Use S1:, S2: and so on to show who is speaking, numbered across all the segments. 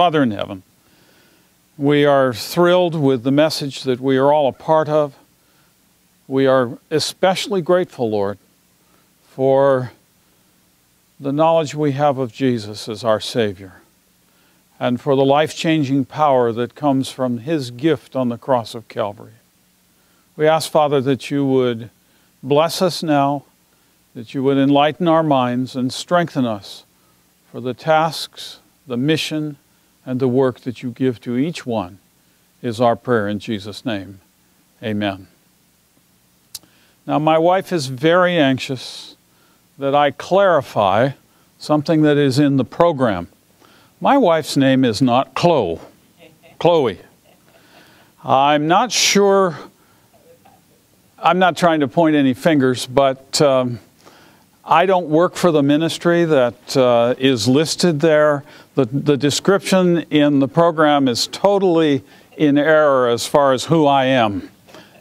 S1: Father in heaven, we are thrilled with the message that we are all a part of. We are especially grateful, Lord, for the knowledge we have of Jesus as our Savior and for the life changing power that comes from His gift on the cross of Calvary. We ask, Father, that you would bless us now, that you would enlighten our minds and strengthen us for the tasks, the mission, and the work that you give to each one, is our prayer in Jesus' name. Amen. Now, my wife is very anxious that I clarify something that is in the program. My wife's name is not Chloe. Chloe. I'm not sure, I'm not trying to point any fingers, but um, I don't work for the ministry that uh, is listed there. The, the description in the program is totally in error as far as who I am.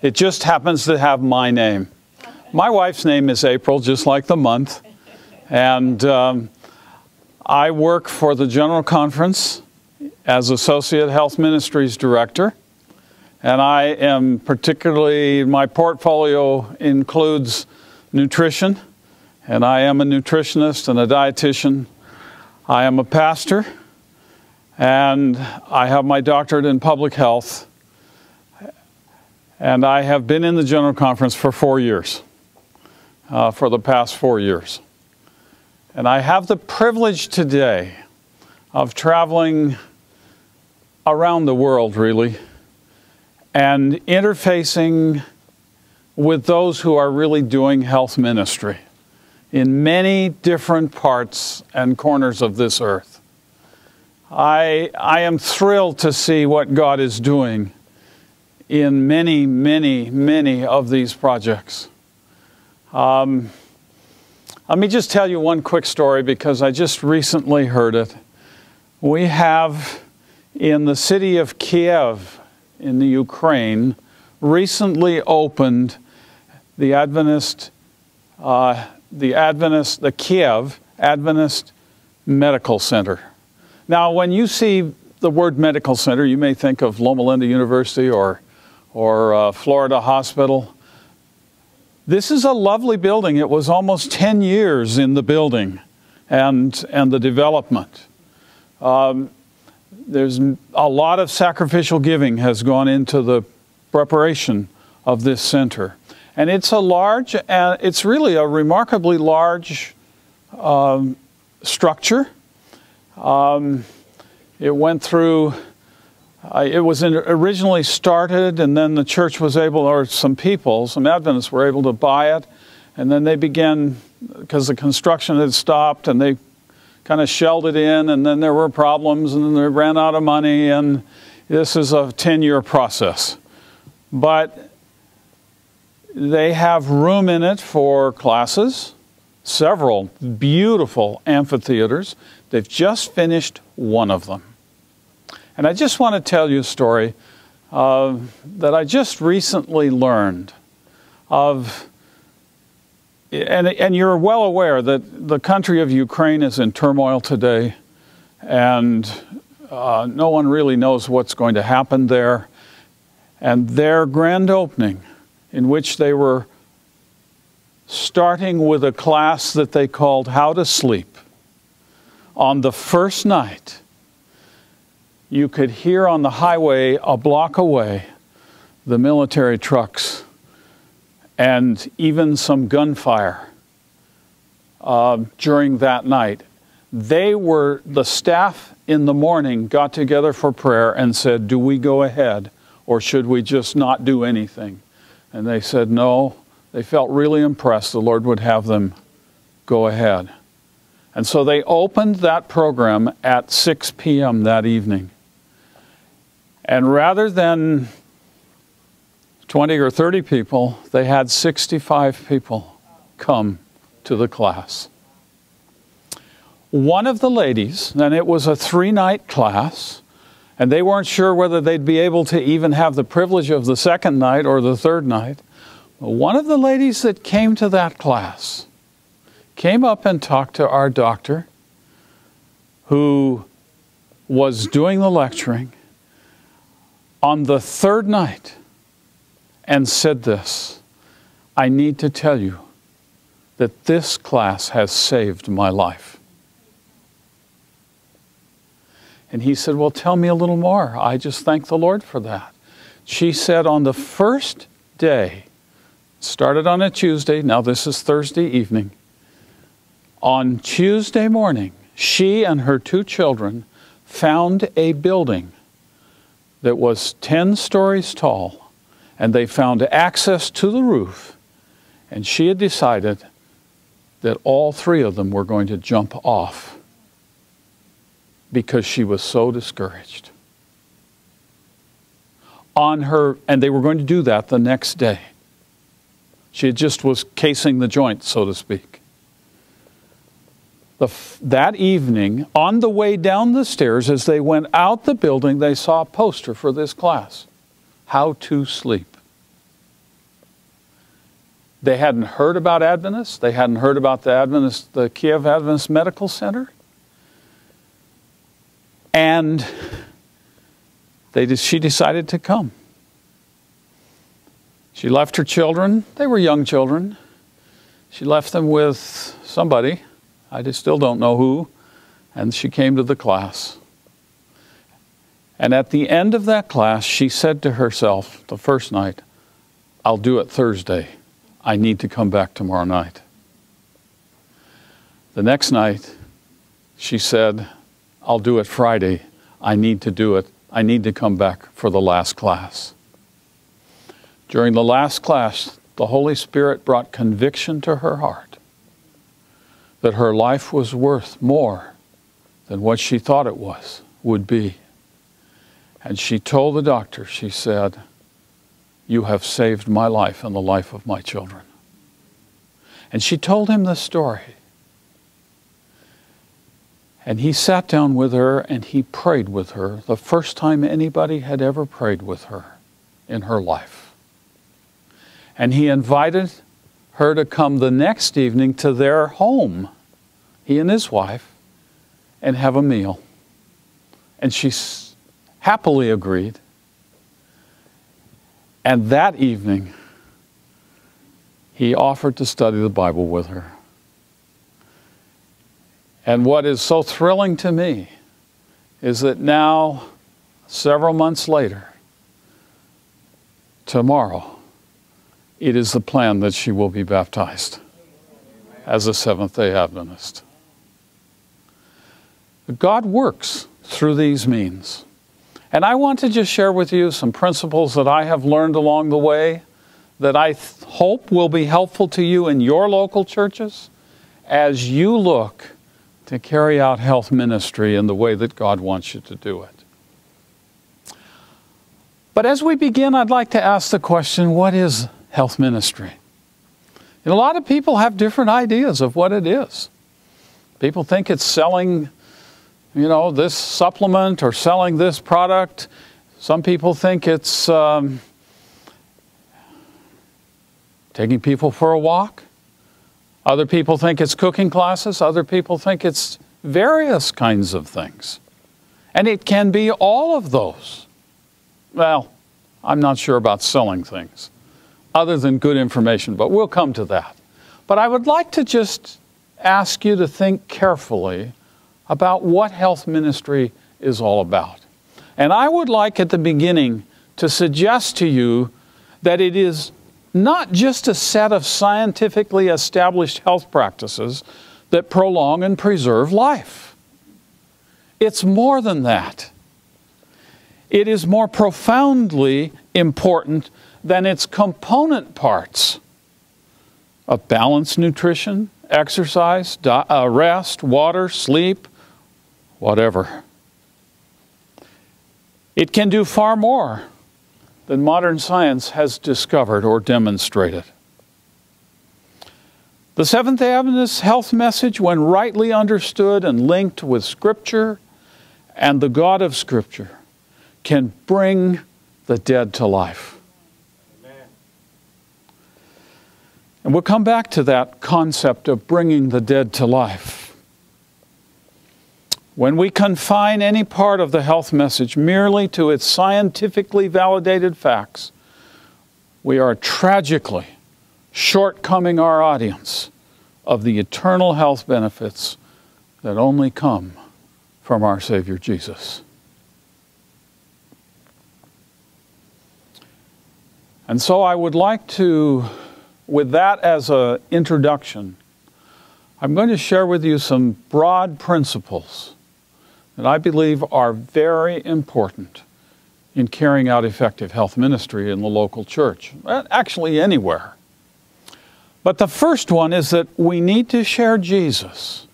S1: It just happens to have my name. My wife's name is April, just like the month. And um, I work for the General Conference as Associate Health Ministries Director. And I am particularly, my portfolio includes nutrition, and I am a nutritionist and a dietitian. I am a pastor, and I have my doctorate in public health. And I have been in the General Conference for four years, uh, for the past four years. And I have the privilege today of traveling around the world, really, and interfacing with those who are really doing health ministry in many different parts and corners of this earth. I, I am thrilled to see what God is doing in many, many, many of these projects. Um, let me just tell you one quick story because I just recently heard it. We have in the city of Kiev in the Ukraine recently opened the Adventist, uh, the Adventist, the Kiev Adventist Medical Center. Now, when you see the word medical center, you may think of Loma Linda University or, or uh, Florida Hospital. This is a lovely building. It was almost 10 years in the building and, and the development. Um, there's a lot of sacrificial giving has gone into the preparation of this center. And it's a large, uh, it's really a remarkably large um, structure. Um, it went through uh, it was in, originally started, and then the church was able, or some people, some Adventists were able to buy it, and then they began, because the construction had stopped, and they kind of shelled it in, and then there were problems, and then they ran out of money, and this is a 10 year process. But they have room in it for classes, several beautiful amphitheaters. They've just finished one of them. And I just want to tell you a story uh, that I just recently learned of. And, and you're well aware that the country of Ukraine is in turmoil today, and uh, no one really knows what's going to happen there. And their grand opening, in which they were starting with a class that they called How to Sleep, on the first night, you could hear on the highway a block away the military trucks and even some gunfire uh, during that night. They were, the staff in the morning got together for prayer and said, Do we go ahead or should we just not do anything? And they said, No. They felt really impressed the Lord would have them go ahead. And so they opened that program at 6 p.m. that evening. And rather than 20 or 30 people, they had 65 people come to the class. One of the ladies, and it was a three night class, and they weren't sure whether they'd be able to even have the privilege of the second night or the third night. One of the ladies that came to that class came up and talked to our doctor, who was doing the lecturing on the third night and said this I need to tell you that this class has saved my life. And he said, Well, tell me a little more. I just thank the Lord for that. She said, On the first day, started on a Tuesday, now this is Thursday evening. On Tuesday morning, she and her two children found a building that was 10 stories tall, and they found access to the roof. And she had decided that all three of them were going to jump off because she was so discouraged. On her, and they were going to do that the next day. She just was casing the joint, so to speak. The, that evening, on the way down the stairs, as they went out the building, they saw a poster for this class How to Sleep. They hadn't heard about Adventists. They hadn't heard about the Adventist, the Kiev Adventist Medical Center. And they, she decided to come. She left her children. They were young children. She left them with somebody. I just still don't know who. And she came to the class. And at the end of that class, she said to herself the first night, I'll do it Thursday. I need to come back tomorrow night. The next night, she said, I'll do it Friday. I need to do it. I need to come back for the last class. During the last class, the Holy Spirit brought conviction to her heart that her life was worth more than what she thought it was, would be. And she told the doctor, she said, You have saved my life and the life of my children. And she told him the story. And he sat down with her and he prayed with her the first time anybody had ever prayed with her in her life. And he invited her to come the next evening to their home, he and his wife, and have a meal. And she happily agreed. And that evening, he offered to study the Bible with her. And what is so thrilling to me is that now, several months later, tomorrow, it is the plan that she will be baptized as a Seventh day Adventist. God works through these means. And I want to just share with you some principles that I have learned along the way that I hope will be helpful to you in your local churches as you look to carry out health ministry in the way that God wants you to do it. But as we begin, I'd like to ask the question what is health ministry? And a lot of people have different ideas of what it is. People think it's selling, you know, this supplement or selling this product. Some people think it's um, taking people for a walk. Other people think it's cooking classes. Other people think it's various kinds of things. And it can be all of those. Well, I'm not sure about selling things other than good information, but we'll come to that. But I would like to just ask you to think carefully about what health ministry is all about. And I would like at the beginning to suggest to you that it is not just a set of scientifically established health practices that prolong and preserve life. It's more than that. It is more profoundly important than its component parts of balanced nutrition, exercise, uh, rest, water, sleep, whatever. It can do far more than modern science has discovered or demonstrated. The Seventh day Adventist health message, when rightly understood and linked with Scripture and the God of Scripture, can bring the dead to life. Amen. And we'll come back to that concept of bringing the dead to life. When we confine any part of the health message merely to its scientifically validated facts, we are tragically shortcoming our audience of the eternal health benefits that only come from our Savior Jesus. And so I would like to, with that as an introduction, I'm going to share with you some broad principles that I believe are very important in carrying out effective health ministry in the local church, actually anywhere. But the first one is that we need to share Jesus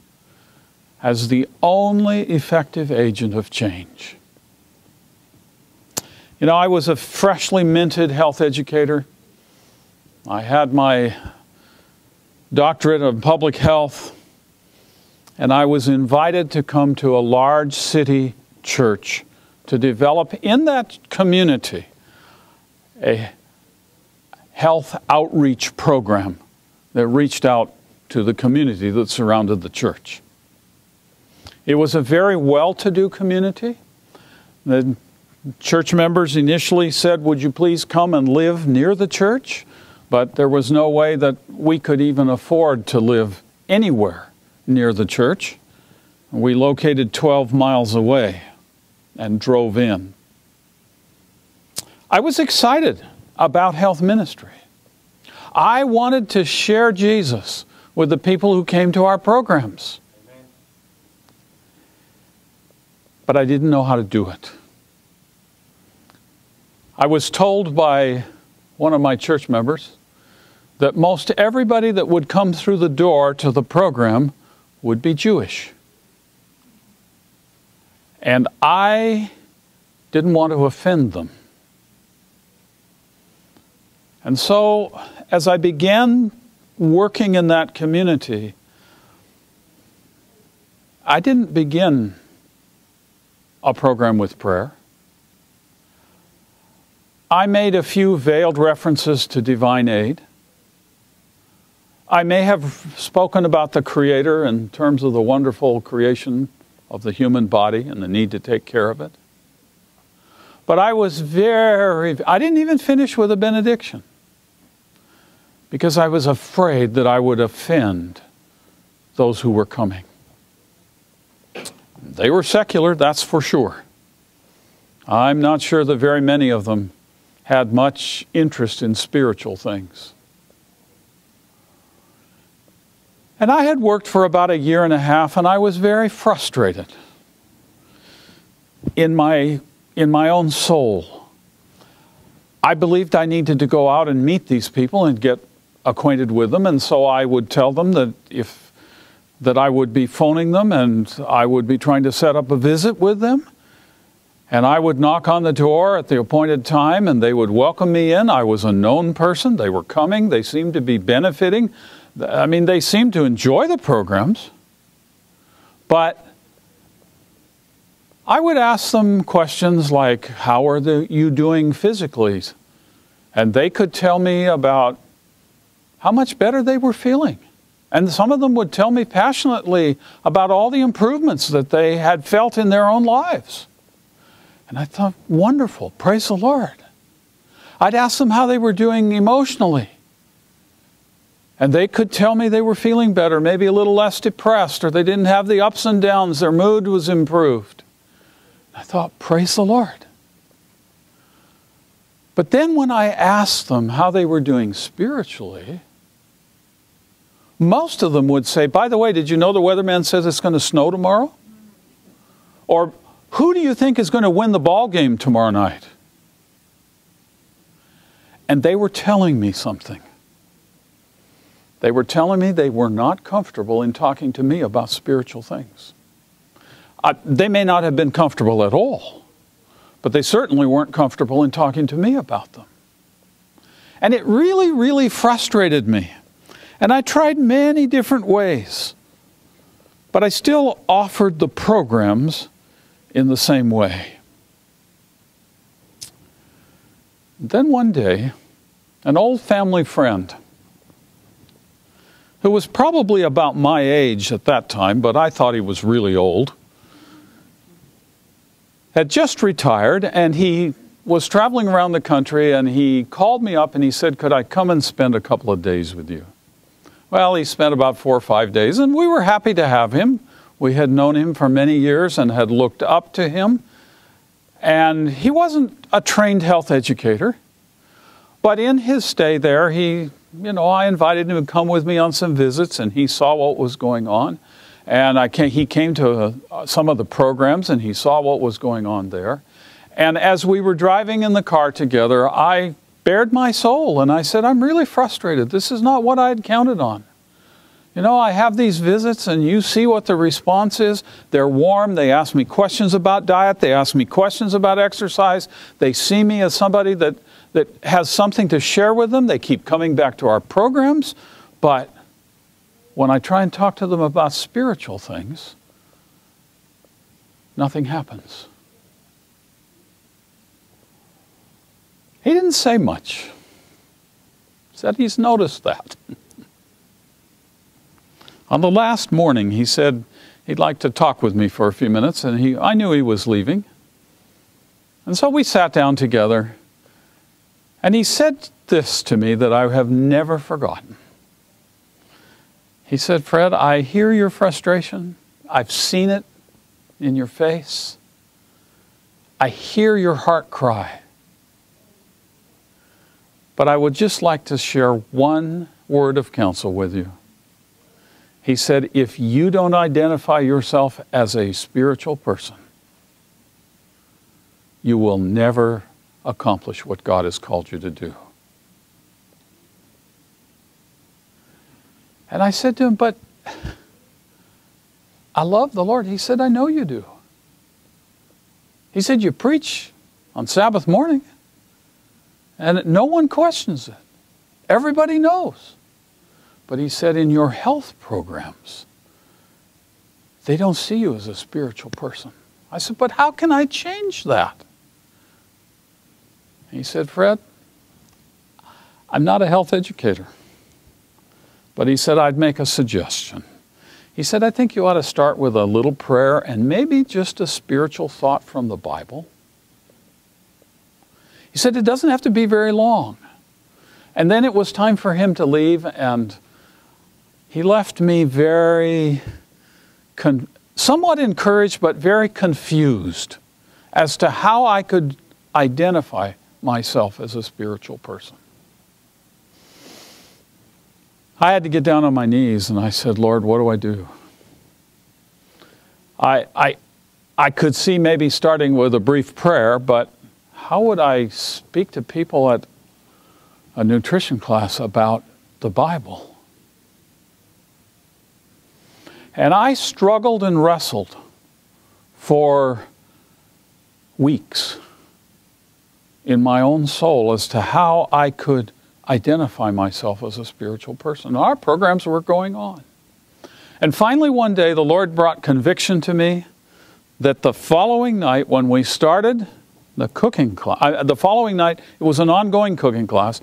S1: as the only effective agent of change. You know, I was a freshly minted health educator. I had my doctorate of public health, and I was invited to come to a large city church to develop in that community a health outreach program that reached out to the community that surrounded the church. It was a very well to do community. The church members initially said, Would you please come and live near the church? But there was no way that we could even afford to live anywhere near the church. We located 12 miles away and drove in. I was excited about health ministry. I wanted to share Jesus with the people who came to our programs. But I didn't know how to do it. I was told by one of my church members that most everybody that would come through the door to the program would be Jewish. And I didn't want to offend them. And so, as I began working in that community, I didn't begin a program with prayer. I made a few veiled references to divine aid. I may have spoken about the Creator in terms of the wonderful creation of the human body and the need to take care of it. But I was very, I didn't even finish with a benediction because I was afraid that I would offend those who were coming. They were secular, that's for sure. I'm not sure that very many of them had much interest in spiritual things. And I had worked for about a year and a half, and I was very frustrated in my, in my own soul. I believed I needed to go out and meet these people and get acquainted with them, and so I would tell them that if that I would be phoning them and I would be trying to set up a visit with them. And I would knock on the door at the appointed time and they would welcome me in. I was a known person. They were coming. They seemed to be benefiting. I mean, they seemed to enjoy the programs. But I would ask them questions like, How are the, you doing physically? And they could tell me about how much better they were feeling. And some of them would tell me passionately about all the improvements that they had felt in their own lives. And I thought, wonderful, praise the Lord. I'd ask them how they were doing emotionally. And they could tell me they were feeling better, maybe a little less depressed, or they didn't have the ups and downs, their mood was improved. I thought, praise the Lord. But then when I asked them how they were doing spiritually, most of them would say, by the way, did you know the weatherman says it's going to snow tomorrow? Or who do you think is going to win the ball game tomorrow night? And they were telling me something. They were telling me they were not comfortable in talking to me about spiritual things. I, they may not have been comfortable at all, but they certainly weren't comfortable in talking to me about them. And it really, really frustrated me. And I tried many different ways, but I still offered the programs in the same way. Then one day, an old family friend who was probably about my age at that time, but I thought he was really old, had just retired and he was traveling around the country and he called me up and he said, Could I come and spend a couple of days with you? Well, he spent about four or five days and we were happy to have him. We had known him for many years and had looked up to him. And he wasn't a trained health educator, but in his stay there, he, you know, I invited him to come with me on some visits and he saw what was going on. And I came, he came to uh, some of the programs and he saw what was going on there. And as we were driving in the car together, I bared my soul and I said, I'm really frustrated. This is not what I had counted on. You know, I have these visits and you see what the response is. They're warm. They ask me questions about diet. They ask me questions about exercise. They see me as somebody that, that has something to share with them. They keep coming back to our programs. But when I try and talk to them about spiritual things, nothing happens. He didn't say much. He Said he's noticed that. On the last morning, he said he'd like to talk with me for a few minutes, and he, I knew he was leaving. And so we sat down together, and he said this to me that I have never forgotten. He said, Fred, I hear your frustration. I've seen it in your face. I hear your heart cry. But I would just like to share one word of counsel with you. He said, if you don't identify yourself as a spiritual person, you will never accomplish what God has called you to do. And I said to him, But I love the Lord. He said, I know you do. He said, You preach on Sabbath morning. And no one questions it. Everybody knows. But he said, in your health programs, they don't see you as a spiritual person. I said, but how can I change that? He said, Fred, I'm not a health educator. But he said, I'd make a suggestion. He said, I think you ought to start with a little prayer and maybe just a spiritual thought from the Bible. He said it doesn't have to be very long. And then it was time for him to leave, and he left me very, somewhat encouraged, but very confused as to how I could identify myself as a spiritual person. I had to get down on my knees and I said, Lord, what do I do? I, I, I could see maybe starting with a brief prayer, but how would I speak to people at a nutrition class about the Bible? And I struggled and wrestled for weeks in my own soul as to how I could identify myself as a spiritual person. Our programs were going on. And finally, one day, the Lord brought conviction to me that the following night, when we started the cooking class. Uh, the following night, it was an ongoing cooking class,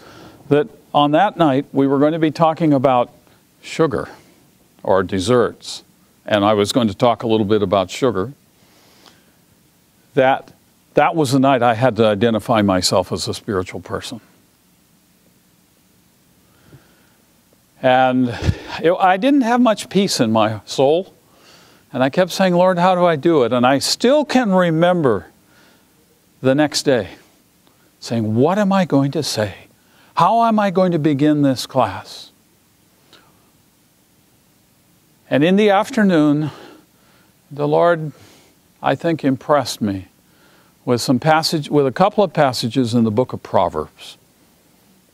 S1: that on that night we were going to be talking about sugar or desserts. And I was going to talk a little bit about sugar. That, that was the night I had to identify myself as a spiritual person. And it, I didn't have much peace in my soul. And I kept saying, Lord, how do I do it? And I still can remember the next day saying, What am I going to say? How am I going to begin this class? And in the afternoon, the Lord, I think, impressed me with some passage, with a couple of passages in the book of Proverbs.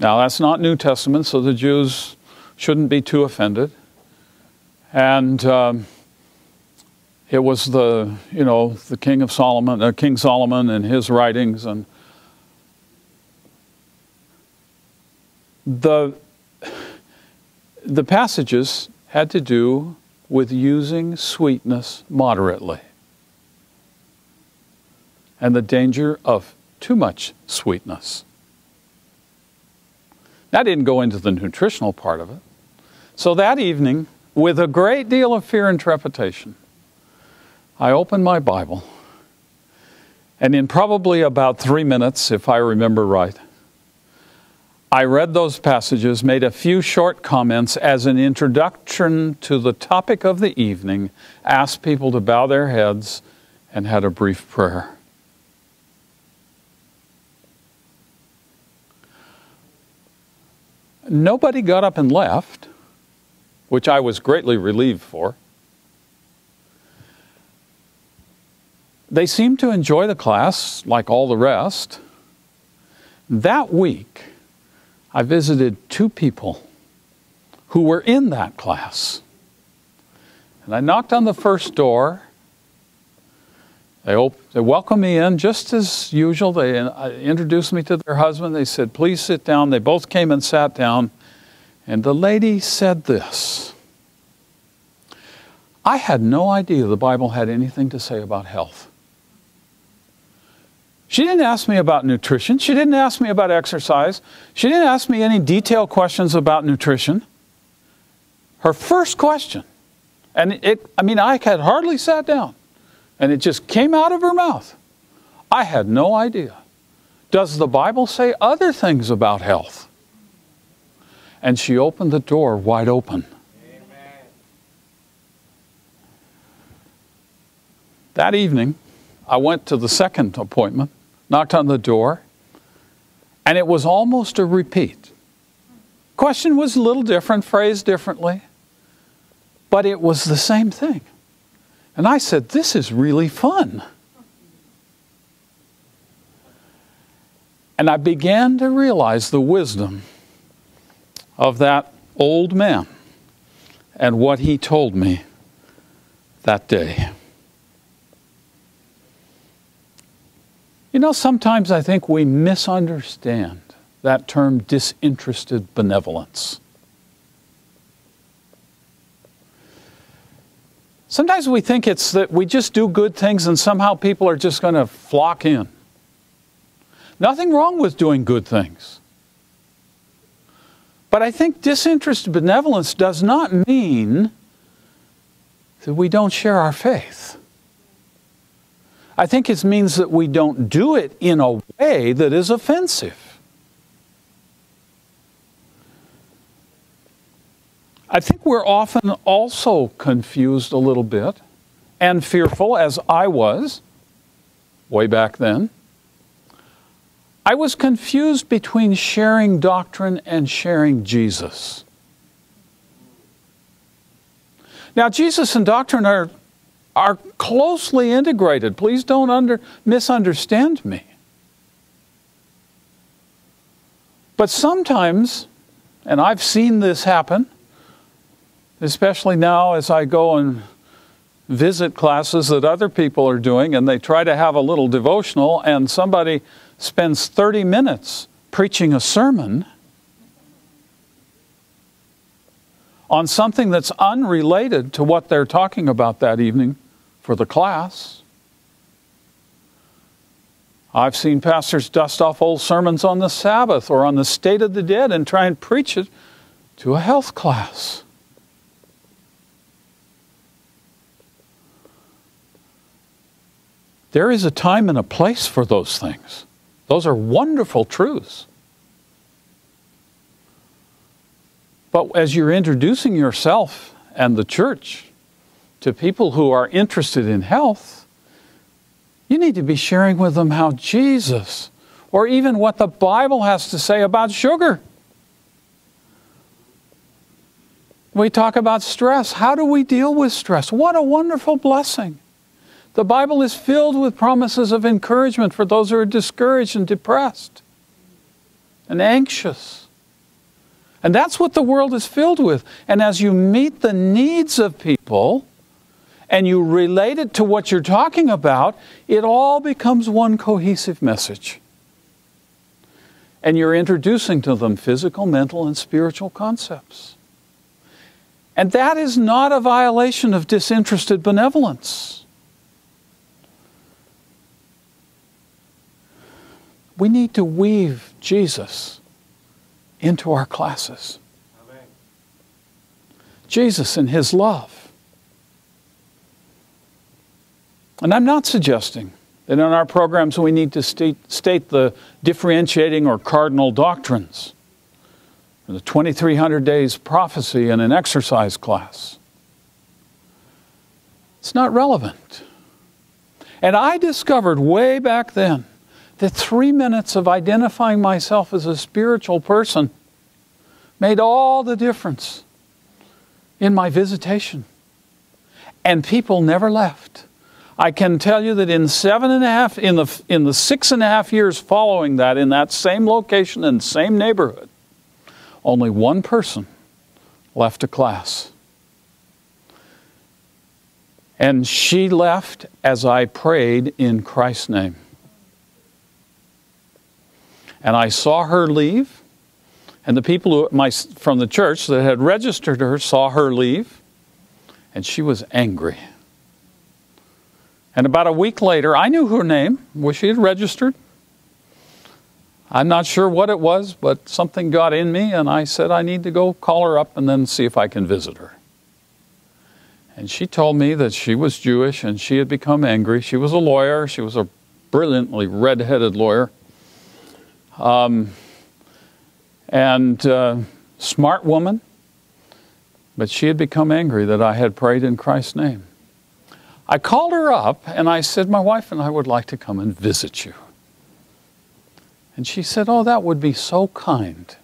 S1: Now, that's not New Testament, so the Jews shouldn't be too offended. And um, it was the, you know, the King of Solomon, uh, King Solomon and his writings and the the passages had to do with using sweetness moderately and the danger of too much sweetness. I didn't go into the nutritional part of it. So that evening, with a great deal of fear and trepidation, I opened my Bible And in probably about three minutes, if I remember right, I read those passages, made a few short comments as an introduction to the topic of the evening, asked people to bow their heads, and had a brief prayer. Nobody got up and left, which I was greatly relieved for. They seemed to enjoy the class like all the rest. That week, I visited two people who were in that class. And I knocked on the first door. They, they welcomed me in just as usual. They uh, introduced me to their husband. They said, Please sit down. They both came and sat down. And the lady said this I had no idea the Bible had anything to say about health. She didn't ask me about nutrition. She didn't ask me about exercise. She didn't ask me any detailed questions about nutrition. Her first question, and it, I mean, I had hardly sat down, and it just came out of her mouth. I had no idea. Does the Bible say other things about health? And she opened the door wide open. Amen. That evening, I went to the second appointment knocked on the door, and it was almost a repeat. Question was a little different, phrased differently, but it was the same thing. And I said, This is really fun. And I began to realize the wisdom of that old man and what he told me that day. You know, sometimes I think we misunderstand that term disinterested benevolence. Sometimes we think it's that we just do good things and somehow people are just going to flock in. Nothing wrong with doing good things. But I think disinterested benevolence does not mean that we don't share our faith. I think it means that we don't do it in a way that is offensive. I think we're often also confused a little bit and fearful, as I was way back then. I was confused between sharing doctrine and sharing Jesus. Now, Jesus and doctrine are are closely integrated. Please don't under, misunderstand me. But sometimes, and I've seen this happen, especially now as I go and visit classes that other people are doing, and they try to have a little devotional, and somebody spends 30 minutes preaching a sermon on something that's unrelated to what they're talking about that evening for the class. I've seen pastors dust off old sermons on the Sabbath or on the state of the dead and try and preach it to a health class. There is a time and a place for those things. Those are wonderful truths. But as you're introducing yourself and the church to people who are interested in health, you need to be sharing with them how Jesus, or even what the Bible has to say about sugar. We talk about stress. How do we deal with stress? What a wonderful blessing. The Bible is filled with promises of encouragement for those who are discouraged and depressed and anxious. And that's what the world is filled with. And as you meet the needs of people, and you relate it to what you're talking about, it all becomes one cohesive message. And you're introducing to them physical, mental, and spiritual concepts. And that is not a violation of disinterested benevolence. We need to weave Jesus into our classes. Amen. Jesus and His love. And I'm not suggesting that in our programs we need to state, state the differentiating or cardinal doctrines. or The 2300 days prophecy in an exercise class. It's not relevant. And I discovered way back then that three minutes of identifying myself as a spiritual person made all the difference in my visitation. And people never left. I can tell you that in seven and a half, in the, in the six and a half years following that, in that same location and same neighborhood, only one person left a class. And she left as I prayed in Christ's name. And I saw her leave, and the people who, my, from the church that had registered her saw her leave, and she was angry. And about a week later, I knew her name, where she had registered. I'm not sure what it was, but something got in me, and I said I need to go call her up and then see if I can visit her. And she told me that she was Jewish and she had become angry. She was a lawyer, she was a brilliantly red headed lawyer. Um, and uh, smart woman, but she had become angry that I had prayed in Christ's name. I called her up and I said, My wife and I would like to come and visit you. And she said, Oh, that would be so kind.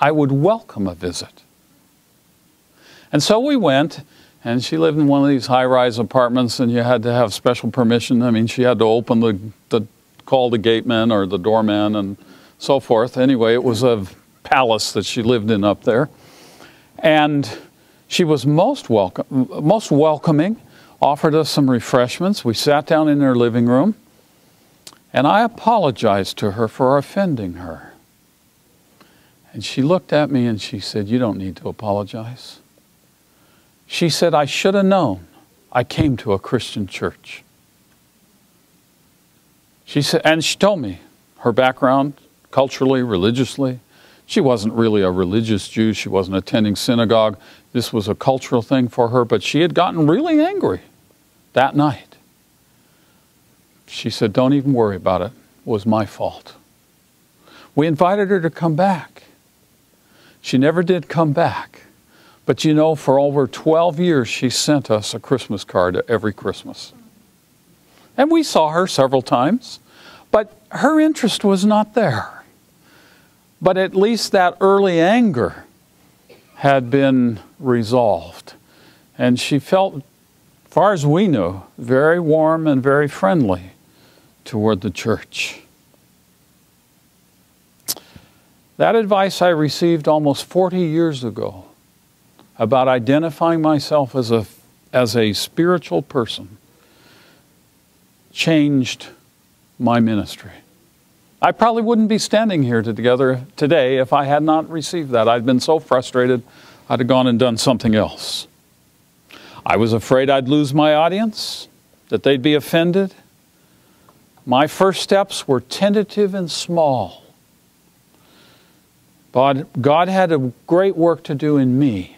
S1: I would welcome a visit. And so we went, and she lived in one of these high rise apartments, and you had to have special permission. I mean, she had to open the, the call the gateman or the doorman and so forth. Anyway, it was a palace that she lived in up there. And she was most welcome, most welcoming, offered us some refreshments. We sat down in her living room, and I apologized to her for offending her. And she looked at me and she said, You don't need to apologize. She said, I should have known I came to a Christian church. She said, and she told me her background, culturally, religiously. She wasn't really a religious Jew. She wasn't attending synagogue. This was a cultural thing for her, but she had gotten really angry that night. She said, Don't even worry about it. It was my fault. We invited her to come back. She never did come back. But you know, for over 12 years, she sent us a Christmas card every Christmas. And we saw her several times, but her interest was not there. But at least that early anger had been resolved. And she felt, far as we knew, very warm and very friendly toward the church. That advice I received almost 40 years ago about identifying myself as a, as a spiritual person changed my ministry. I probably wouldn't be standing here together today if I had not received that. I'd been so frustrated, I'd have gone and done something else. I was afraid I'd lose my audience, that they'd be offended. My first steps were tentative and small. But God had a great work to do in me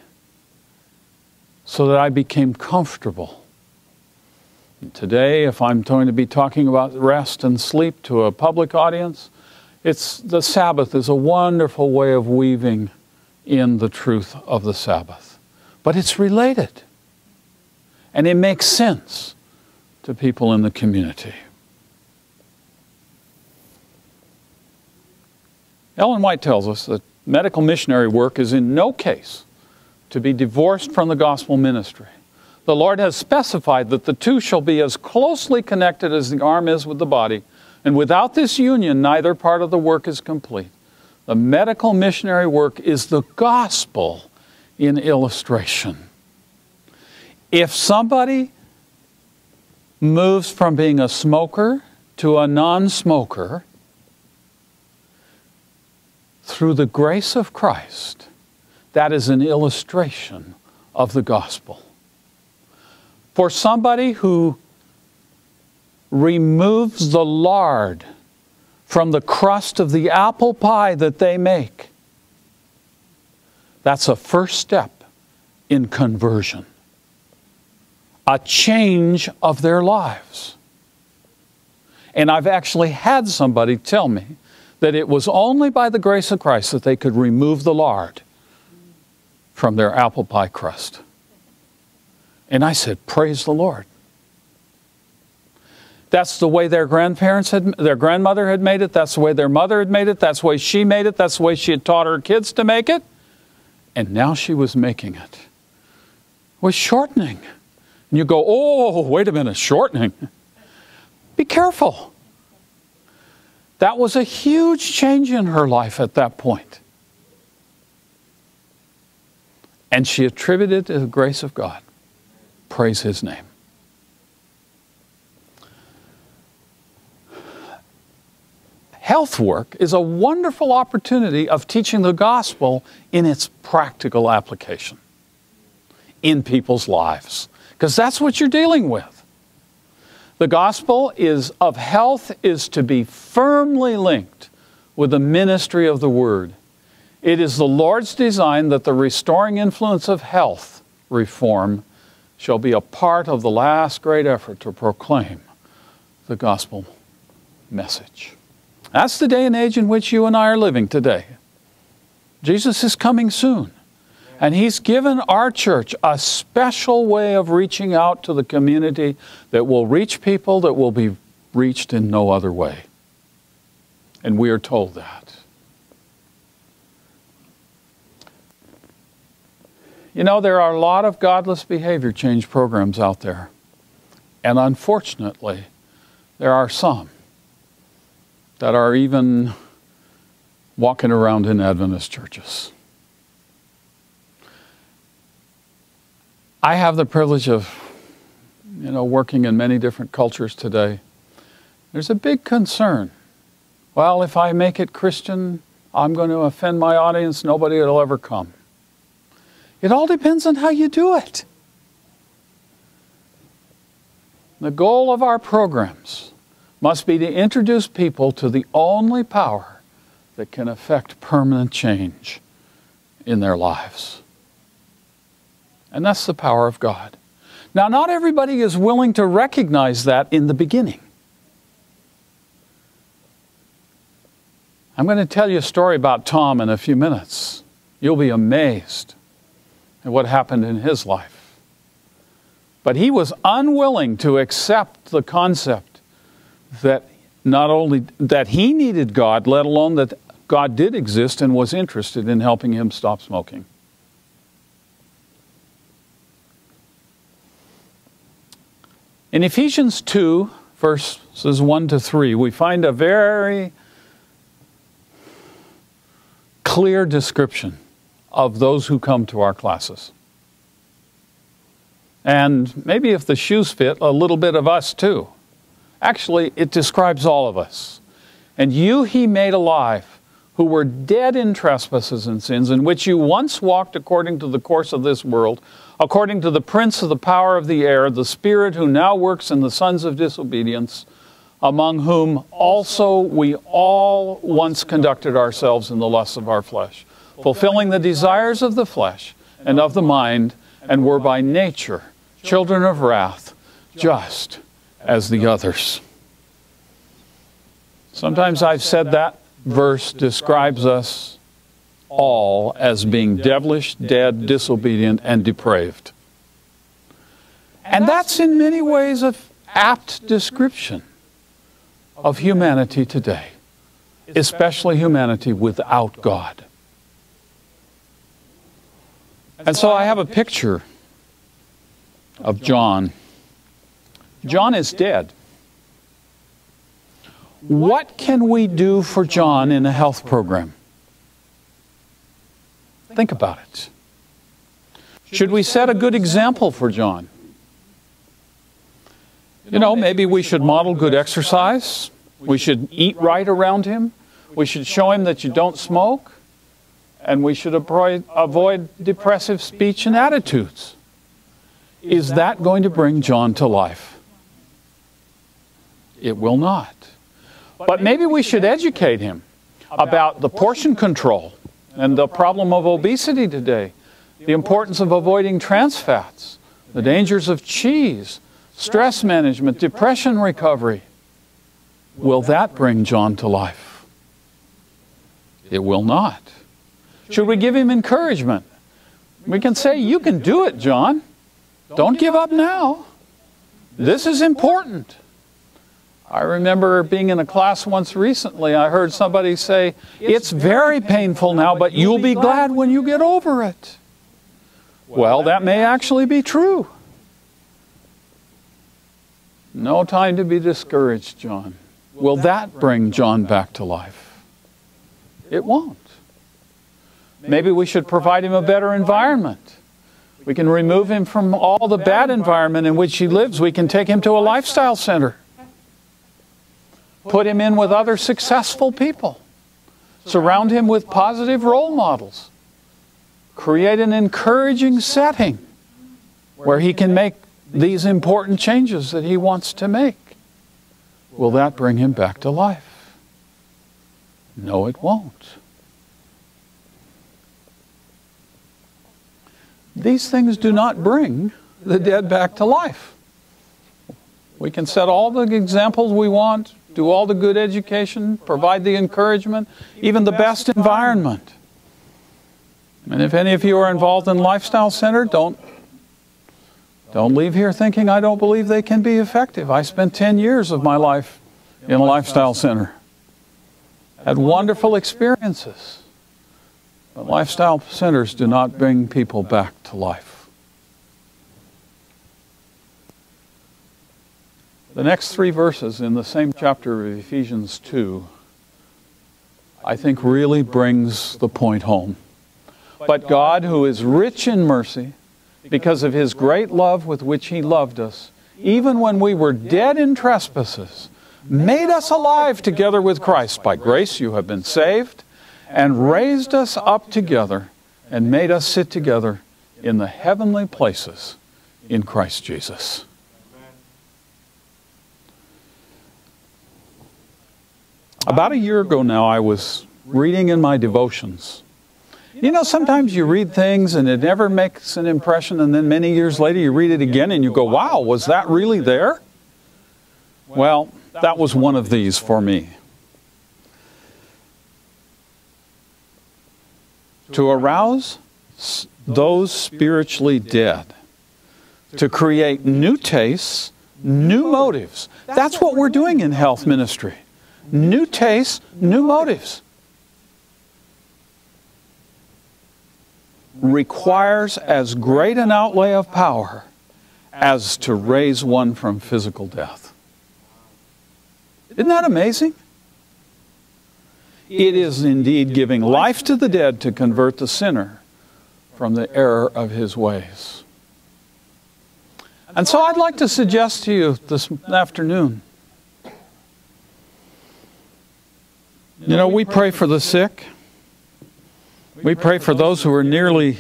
S1: so that I became comfortable. Today, if I'm going to be talking about rest and sleep to a public audience, it's the Sabbath is a wonderful way of weaving in the truth of the Sabbath. But it's related. And it makes sense to people in the community. Ellen White tells us that medical missionary work is in no case to be divorced from the gospel ministry. The Lord has specified that the two shall be as closely connected as the arm is with the body, and without this union, neither part of the work is complete. The medical missionary work is the gospel in illustration. If somebody moves from being a smoker to a non smoker through the grace of Christ, that is an illustration of the gospel. For somebody who removes the lard from the crust of the apple pie that they make, that's a first step in conversion, a change of their lives. And I've actually had somebody tell me that it was only by the grace of Christ that they could remove the lard from their apple pie crust. And I said, Praise the Lord. That's the way their grandparents had, their grandmother had made it. That's the way their mother had made it. That's the way she made it. That's the way she had taught her kids to make it. And now she was making it. it was shortening. And you go, oh, wait a minute, shortening. Be careful. That was a huge change in her life at that point. And she attributed it to the grace of God. Praise his name. Health work is a wonderful opportunity of teaching the gospel in its practical application in people's lives, because that's what you're dealing with. The gospel is of health is to be firmly linked with the ministry of the word. It is the Lord's design that the restoring influence of health reform shall be a part of the last great effort to proclaim the gospel message. That's the day and age in which you and I are living today. Jesus is coming soon. And He's given our church a special way of reaching out to the community that will reach people that will be reached in no other way. And we are told that. You know, there are a lot of godless behavior change programs out there. And unfortunately, there are some that are even walking around in Adventist churches. I have the privilege of, you know, working in many different cultures today. There's a big concern. Well, if I make it Christian, I'm going to offend my audience, nobody will ever come. It all depends on how you do it. The goal of our programs must be to introduce people to the only power that can affect permanent change in their lives. And that's the power of God. Now, not everybody is willing to recognize that in the beginning. I'm going to tell you a story about Tom in a few minutes. You'll be amazed at what happened in his life. But he was unwilling to accept the concept that not only that he needed God, let alone that God did exist and was interested in helping him stop smoking. In Ephesians 2, verses 1 to 3, we find a very clear description of those who come to our classes. And maybe if the shoes fit, a little bit of us too. Actually, it describes all of us. And you he made alive, who were dead in trespasses and sins, in which you once walked according to the course of this world, according to the prince of the power of the air, the spirit who now works in the sons of disobedience, among whom also we all once conducted ourselves in the lusts of our flesh, fulfilling the desires of the flesh and of the mind, and were by nature children of wrath, just as the others. Sometimes I've said that verse describes us all as being devilish, dead, disobedient, and depraved. And that's in many ways an apt description of humanity today, especially humanity without God. And so I have a picture of John. John is dead. What can we do for John in a health program? Think about it. Should we set a good example for John? You know, maybe we should model good exercise. We should eat right around him. We should show him that you don't smoke. And we should avoid, depressive speech and attitudes. Is that going to bring John to life? It will not. But maybe we should educate him about the portion control and the problem of obesity today, the importance of avoiding trans fats, the dangers of cheese, stress management, depression recovery. Will that bring John to life? It will not. Should we give him encouragement? We can say, You can do it, John. Don't give up now. This is important. I remember being in a class once recently, I heard somebody say, It's very painful now, but you'll be glad when you get over it. Well, that may actually be true. No time to be discouraged, John. Will that bring John back to life? It won't. Maybe we should provide him a better environment. We can remove him from all the bad environment in which he lives. We can take him to a lifestyle center. Put him in with other successful people. Surround him with positive role models. Create an encouraging setting where he can make these important changes that he wants to make. Will that bring him back to life? No, it won't. These things do not bring the dead back to life. We can set all the examples we want, do all the good education, provide the encouragement, even the best environment. And if any of you are involved in Lifestyle Center, don't, don't leave here thinking I don't believe they can be effective. I spent 10 years of my life in a Lifestyle Center. Had wonderful experiences. But lifestyle centers do not bring people back to life. The next three verses in the same chapter of Ephesians 2, I think, really brings the point home. But God, who is rich in mercy, because of his great love with which he loved us, even when we were dead in trespasses, made us alive together with Christ. By grace you have been saved and raised us up together and made us sit together in the heavenly places in Christ Jesus. About a year ago now, I was reading in my devotions. You know, sometimes you read things and it never makes an impression, and then many years later you read it again and you go, wow, was that really there? Well, that was one of these for me. To arouse those spiritually dead, to create new tastes, new motives. That's what we're doing in health ministry. New tastes, new motives. Requires as great an outlay of power as to raise one from physical death. Isn't that amazing? It is indeed giving life to the dead to convert the sinner from the error of his ways. And so I'd like to suggest to you this afternoon you know, we pray for the sick, we pray for those who are nearly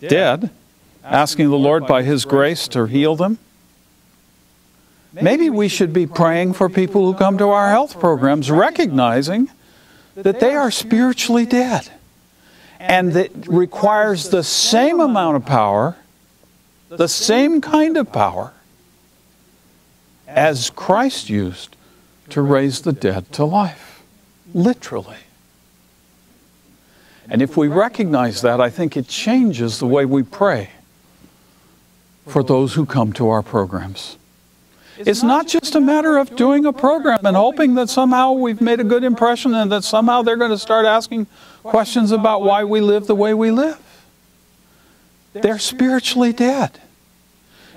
S1: dead, asking the Lord by His grace to heal them. Maybe we should be praying for people who come to our health programs, recognizing that they are spiritually dead and that requires the same amount of power, the same kind of power as Christ used to raise the dead to life, literally. And if we recognize that, I think it changes the way we pray for those who come to our programs. It's not just a matter of doing a program and hoping that somehow we've made a good impression and that somehow they're going to start asking questions about why we live the way we live. They're spiritually dead.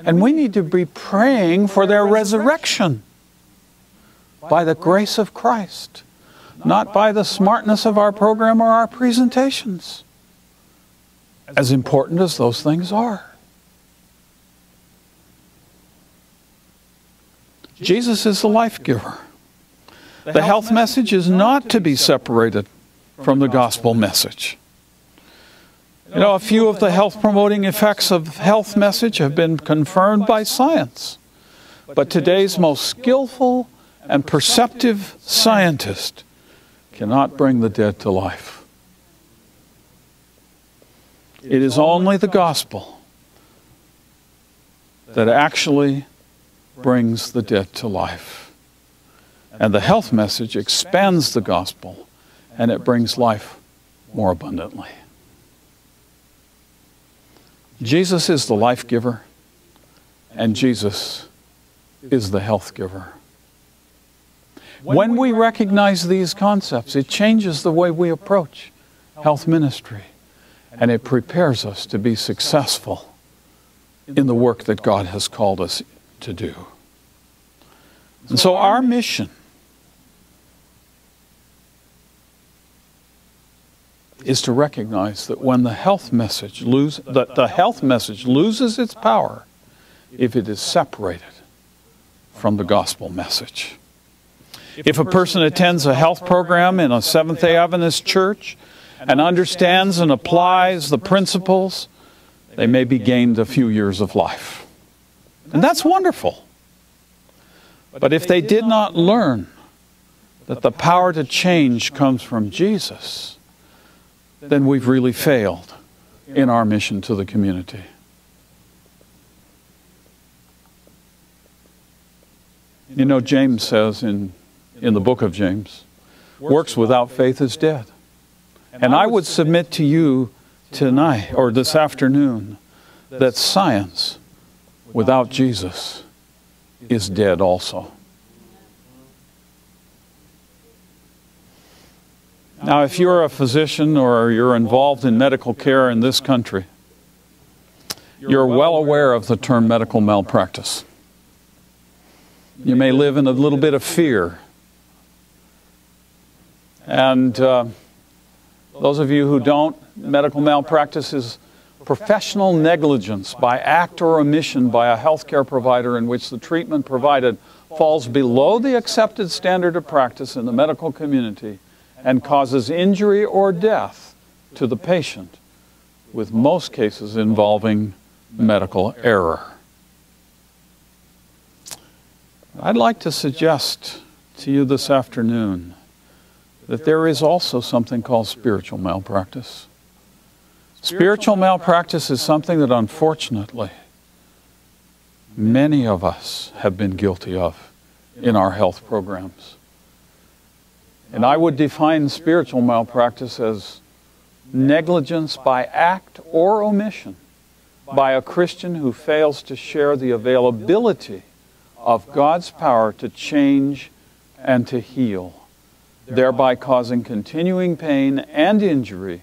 S1: And we need to be praying for their resurrection by the grace of Christ, not by the smartness of our program or our presentations, as important as those things are. Jesus is the life giver. The health message is not to be separated from the gospel message. You know, a few of the health promoting effects of health message have been confirmed by science. But today's most skillful and perceptive scientist cannot bring the dead to life. It is only the gospel that actually brings the dead to life. And the health message expands the gospel and it brings life more abundantly. Jesus is the life giver, and Jesus is the health giver. When we recognize these concepts, it changes the way we approach health ministry, and it prepares us to be successful in the work that God has called us to do. And so, our mission is to recognize that when the health message lose, that the health message loses its power if it is separated from the gospel message. If a person attends a health program in a Seventh day Adventist church and understands and applies the principles, they may be gained a few years of life. And that's wonderful. But if they did not learn that the power to change comes from Jesus, then we've really failed in our mission to the community. You know, James says in, in the book of James, works without faith is dead. And I would submit to you tonight or this afternoon that science without Jesus is dead also. Now, if you're a physician or you're involved in medical care in this country, you're well aware of the term medical malpractice. You may live in a little bit of fear. And uh, those of you who don't, medical malpractice is professional negligence by act or omission by a healthcare provider in which the treatment provided falls below the accepted standard of practice in the medical community and causes injury or death to the patient, with most cases involving medical error. I'd like to suggest to you this afternoon that there is also something called spiritual malpractice. Spiritual malpractice is something that unfortunately many of us have been guilty of in our health programs. And I would define spiritual malpractice as negligence by act or omission by a Christian who fails to share the availability of God's power to change and to heal, thereby causing continuing pain and injury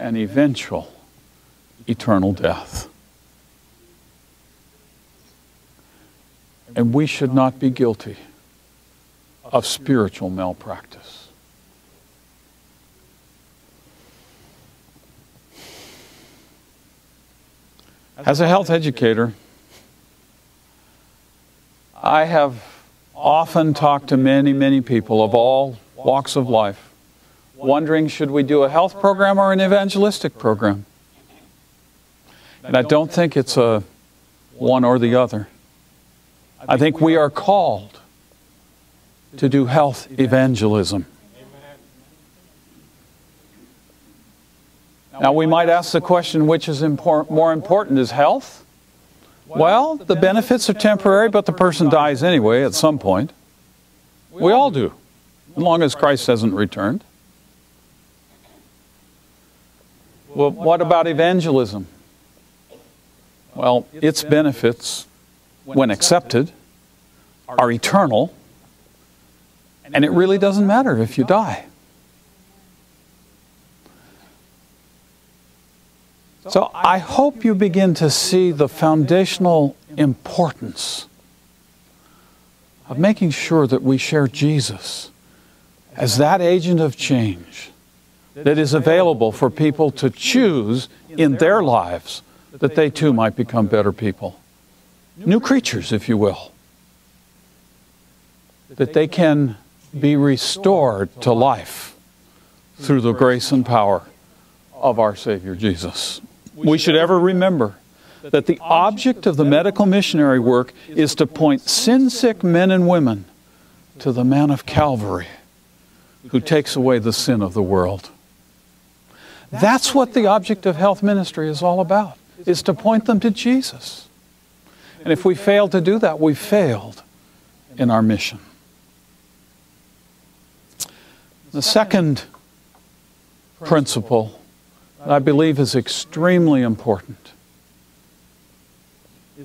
S1: and eventual eternal death. And we should not be guilty of spiritual malpractice. As a health educator, I have often talked to many, many people of all walks of life, wondering should we do a health program or an evangelistic program? And I don't think it's a one or the other. I think we are called to do health evangelism. Now, we might ask the question which is more important is health? Well, the benefits are temporary, but the person dies anyway at some point. We all do, as long as Christ hasn't returned. Well, what about evangelism? Well, its benefits, when accepted, are eternal and it really doesn't matter if you die. So I hope you begin to see the foundational importance of making sure that we share Jesus as that agent of change that is available for people to choose in their lives that they too might become better people. New creatures, if you will. That they can be restored to life through the grace and power of our Savior Jesus. We should ever remember that the object of the medical missionary work is to point sin sick men and women to the man of Calvary who takes away the sin of the world. That's what the object of health ministry is all about, is to point them to Jesus. And if we fail to do that, we failed in our mission. The second principle that I believe is extremely important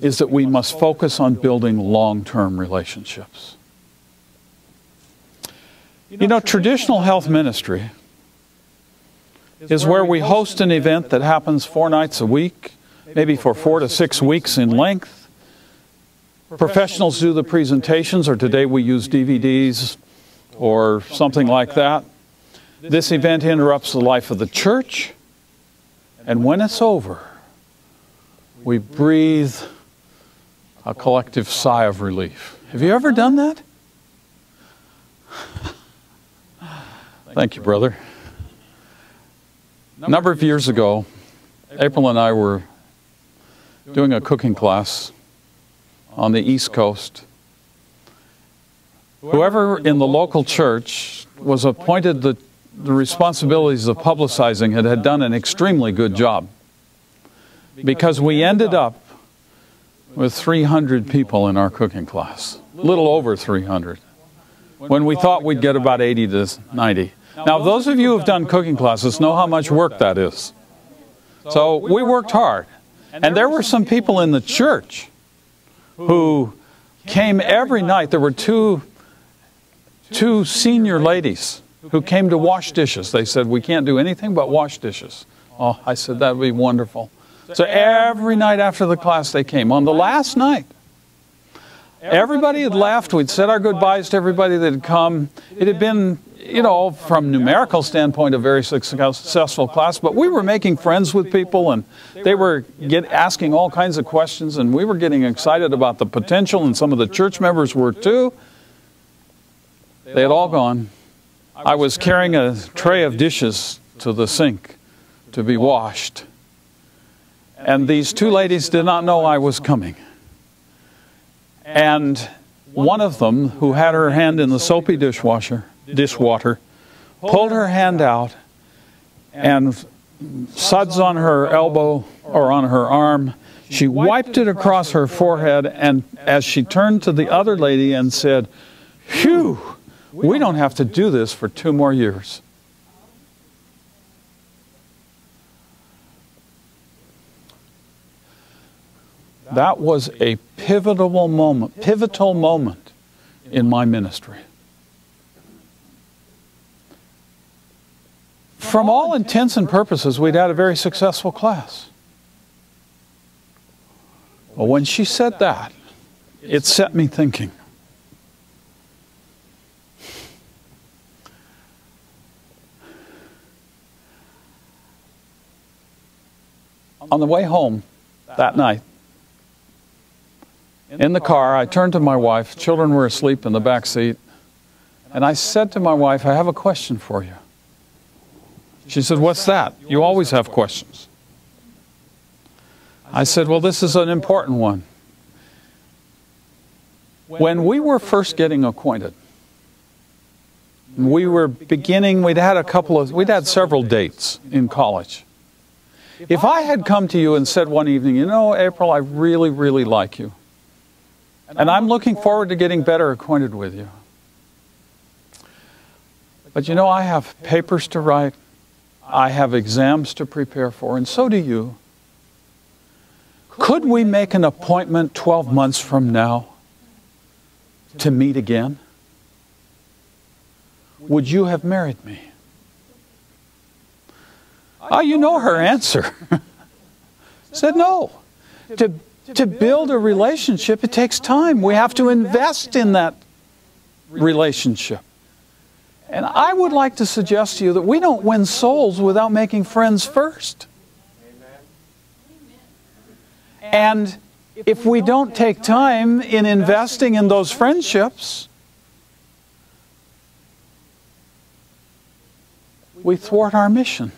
S1: is that we must focus on building long term relationships. You know, traditional health ministry is where we host an event that happens four nights a week, maybe for four to six weeks in length. Professionals do the presentations, or today we use DVDs or something like that. This event interrupts the life of the church, and when it's over, we breathe a collective sigh of relief. Have you ever done that? Thank you, brother. A number of years ago, April and I were doing a cooking class on the East Coast. Whoever in the local church was appointed the, the responsibilities of publicizing it had done an extremely good job. Because we ended up with 300 people in our cooking class, a little over 300, when we thought we'd get about 80 to 90. Now, those of you who have done cooking classes know how much work that is. So we worked hard. And there were some people in the church who came every night. There were two, two senior ladies who came to wash dishes. They said, We can't do anything but wash dishes. Oh, I said, That would be wonderful. So every night after the class, they came. On the last night, everybody had left. We'd said our goodbyes to everybody that had come. It had been, you know, from numerical standpoint, a very successful class, but we were making friends with people and they were get, asking all kinds of questions, and we were getting excited about the potential, and some of the church members were too. They had all gone. I was carrying a tray of dishes to the sink to be washed. And these two ladies did not know I was coming. And one of them, who had her hand in the soapy dishwasher, dishwater, pulled her hand out and suds on her elbow or on her arm. She wiped it across her forehead, and as she turned to the other lady and said, Phew, we don't have to do this for two more years. That was a pivotal moment, pivotal moment in my ministry. From all intents and purposes, we'd had a very successful class. Well, when she said that, it set me thinking. On the way home that night, in the car, I turned to my wife. Children were asleep in the back seat. And I said to my wife, I have a question for you. She said, What's that? You always have questions. I said, Well, this is an important one. When we were first getting acquainted, we were beginning, we'd had a couple of, we'd had several dates in college. If I had come to you and said one evening, You know, April, I really, really like you. And I'm looking forward to getting better acquainted with you. But you know, I have papers to write, I have exams to prepare for, and so do you. Could we make an appointment 12 months from now to meet again? Would you have married me? Ah, you know her answer. Said no. To to build a relationship, it takes time. We have to invest in that relationship. And I would like to suggest to you that we don't win souls without making friends first. And if we don't take time in investing in those friendships, we thwart our mission.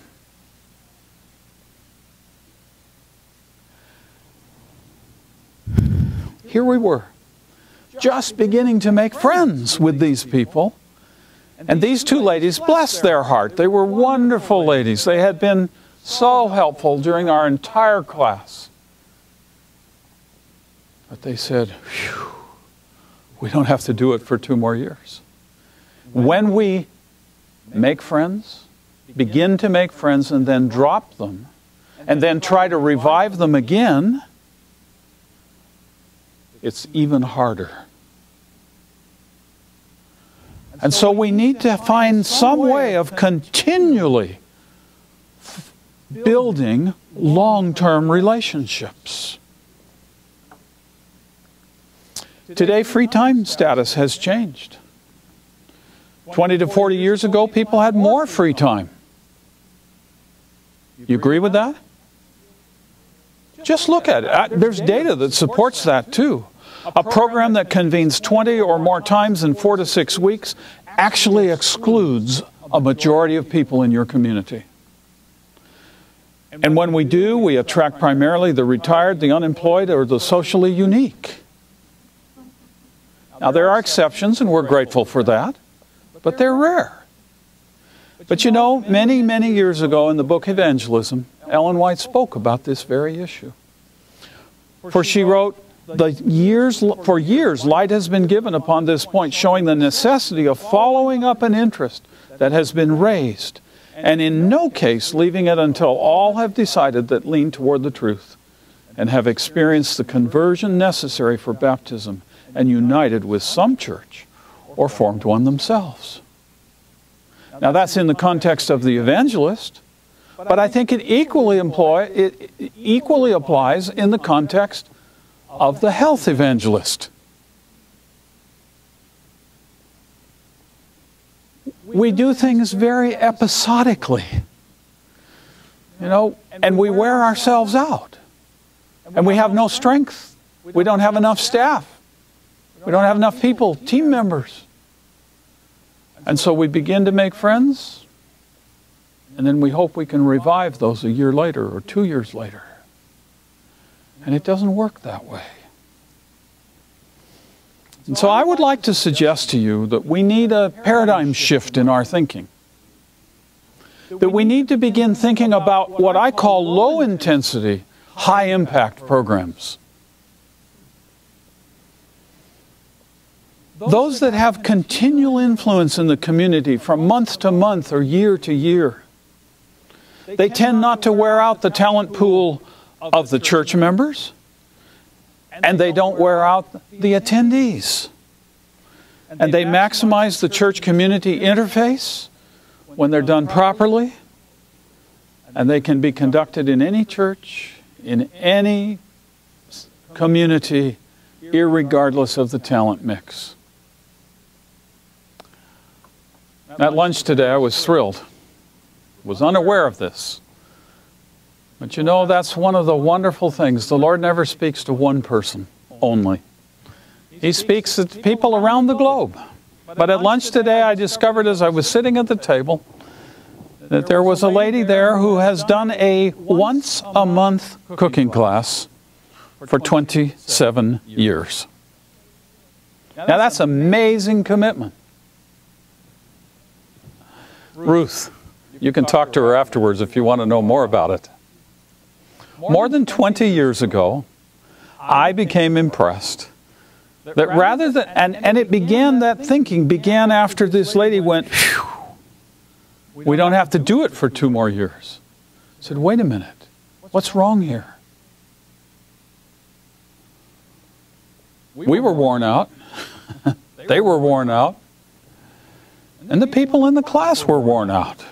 S1: here we were, just beginning to make friends with these people. And these two ladies, bless their heart, they were wonderful ladies. They had been so helpful during our entire class. But they said, we don't have to do it for two more years. When we make friends, begin to make friends, and then drop them, and then try to revive them again, it's even harder. And so we need to find some way of continually building long term relationships. Today, free time status has changed. 20 to 40 years ago, people had more free time. You agree with that? Just look at it. Uh, there's data that supports that too. A program that convenes 20 or more times in four to six weeks actually excludes a majority of people in your community. And when we do, we attract primarily the retired, the unemployed, or the socially unique. Now, there are exceptions, and we're grateful for that, but they're rare. But you know, many, many years ago in the book Evangelism, Ellen White spoke about this very issue. For she wrote, the years, for years, light has been given upon this point, showing the necessity of following up an interest that has been raised, and in no case leaving it until all have decided that lean toward the truth and have experienced the conversion necessary for baptism and united with some church or formed one themselves. Now, that's in the context of the evangelist, but I think it equally, employ, it equally applies in the context of the health evangelist. We do things very episodically, you know, and we wear ourselves out. And we have no strength. We don't have enough staff. We don't have enough people, team members. And so we begin to make friends, and then we hope we can revive those a year later or two years later. And it doesn't work that way. And so I would like to suggest to you that we need a paradigm shift in our thinking. That we need to begin thinking about what I call low intensity, high impact programs. Those that have continual influence in the community from month to month or year to year. They tend not to wear out the talent pool of the church members, and they don't wear out the attendees. And they maximize the church community interface when they're done properly, and they can be conducted in any church, in any community, regardless of the talent mix. At lunch today, I was thrilled. Was unaware of this. But you know, that's one of the wonderful things. The Lord never speaks to one person only. He speaks to people around the globe. But at lunch today, I discovered as I was sitting at the table that there was a lady there who has done a once a month cooking class for 27 years. Now, that's amazing commitment. Ruth, you can talk to her afterwards if you want to know more about it. More than 20 years ago, I became impressed that rather than, and, and it began, that thinking began after this lady went, we don't have to do it for two more years. I said, wait a minute, what's wrong here? We were worn out. they were worn out. And the people in the class were worn out.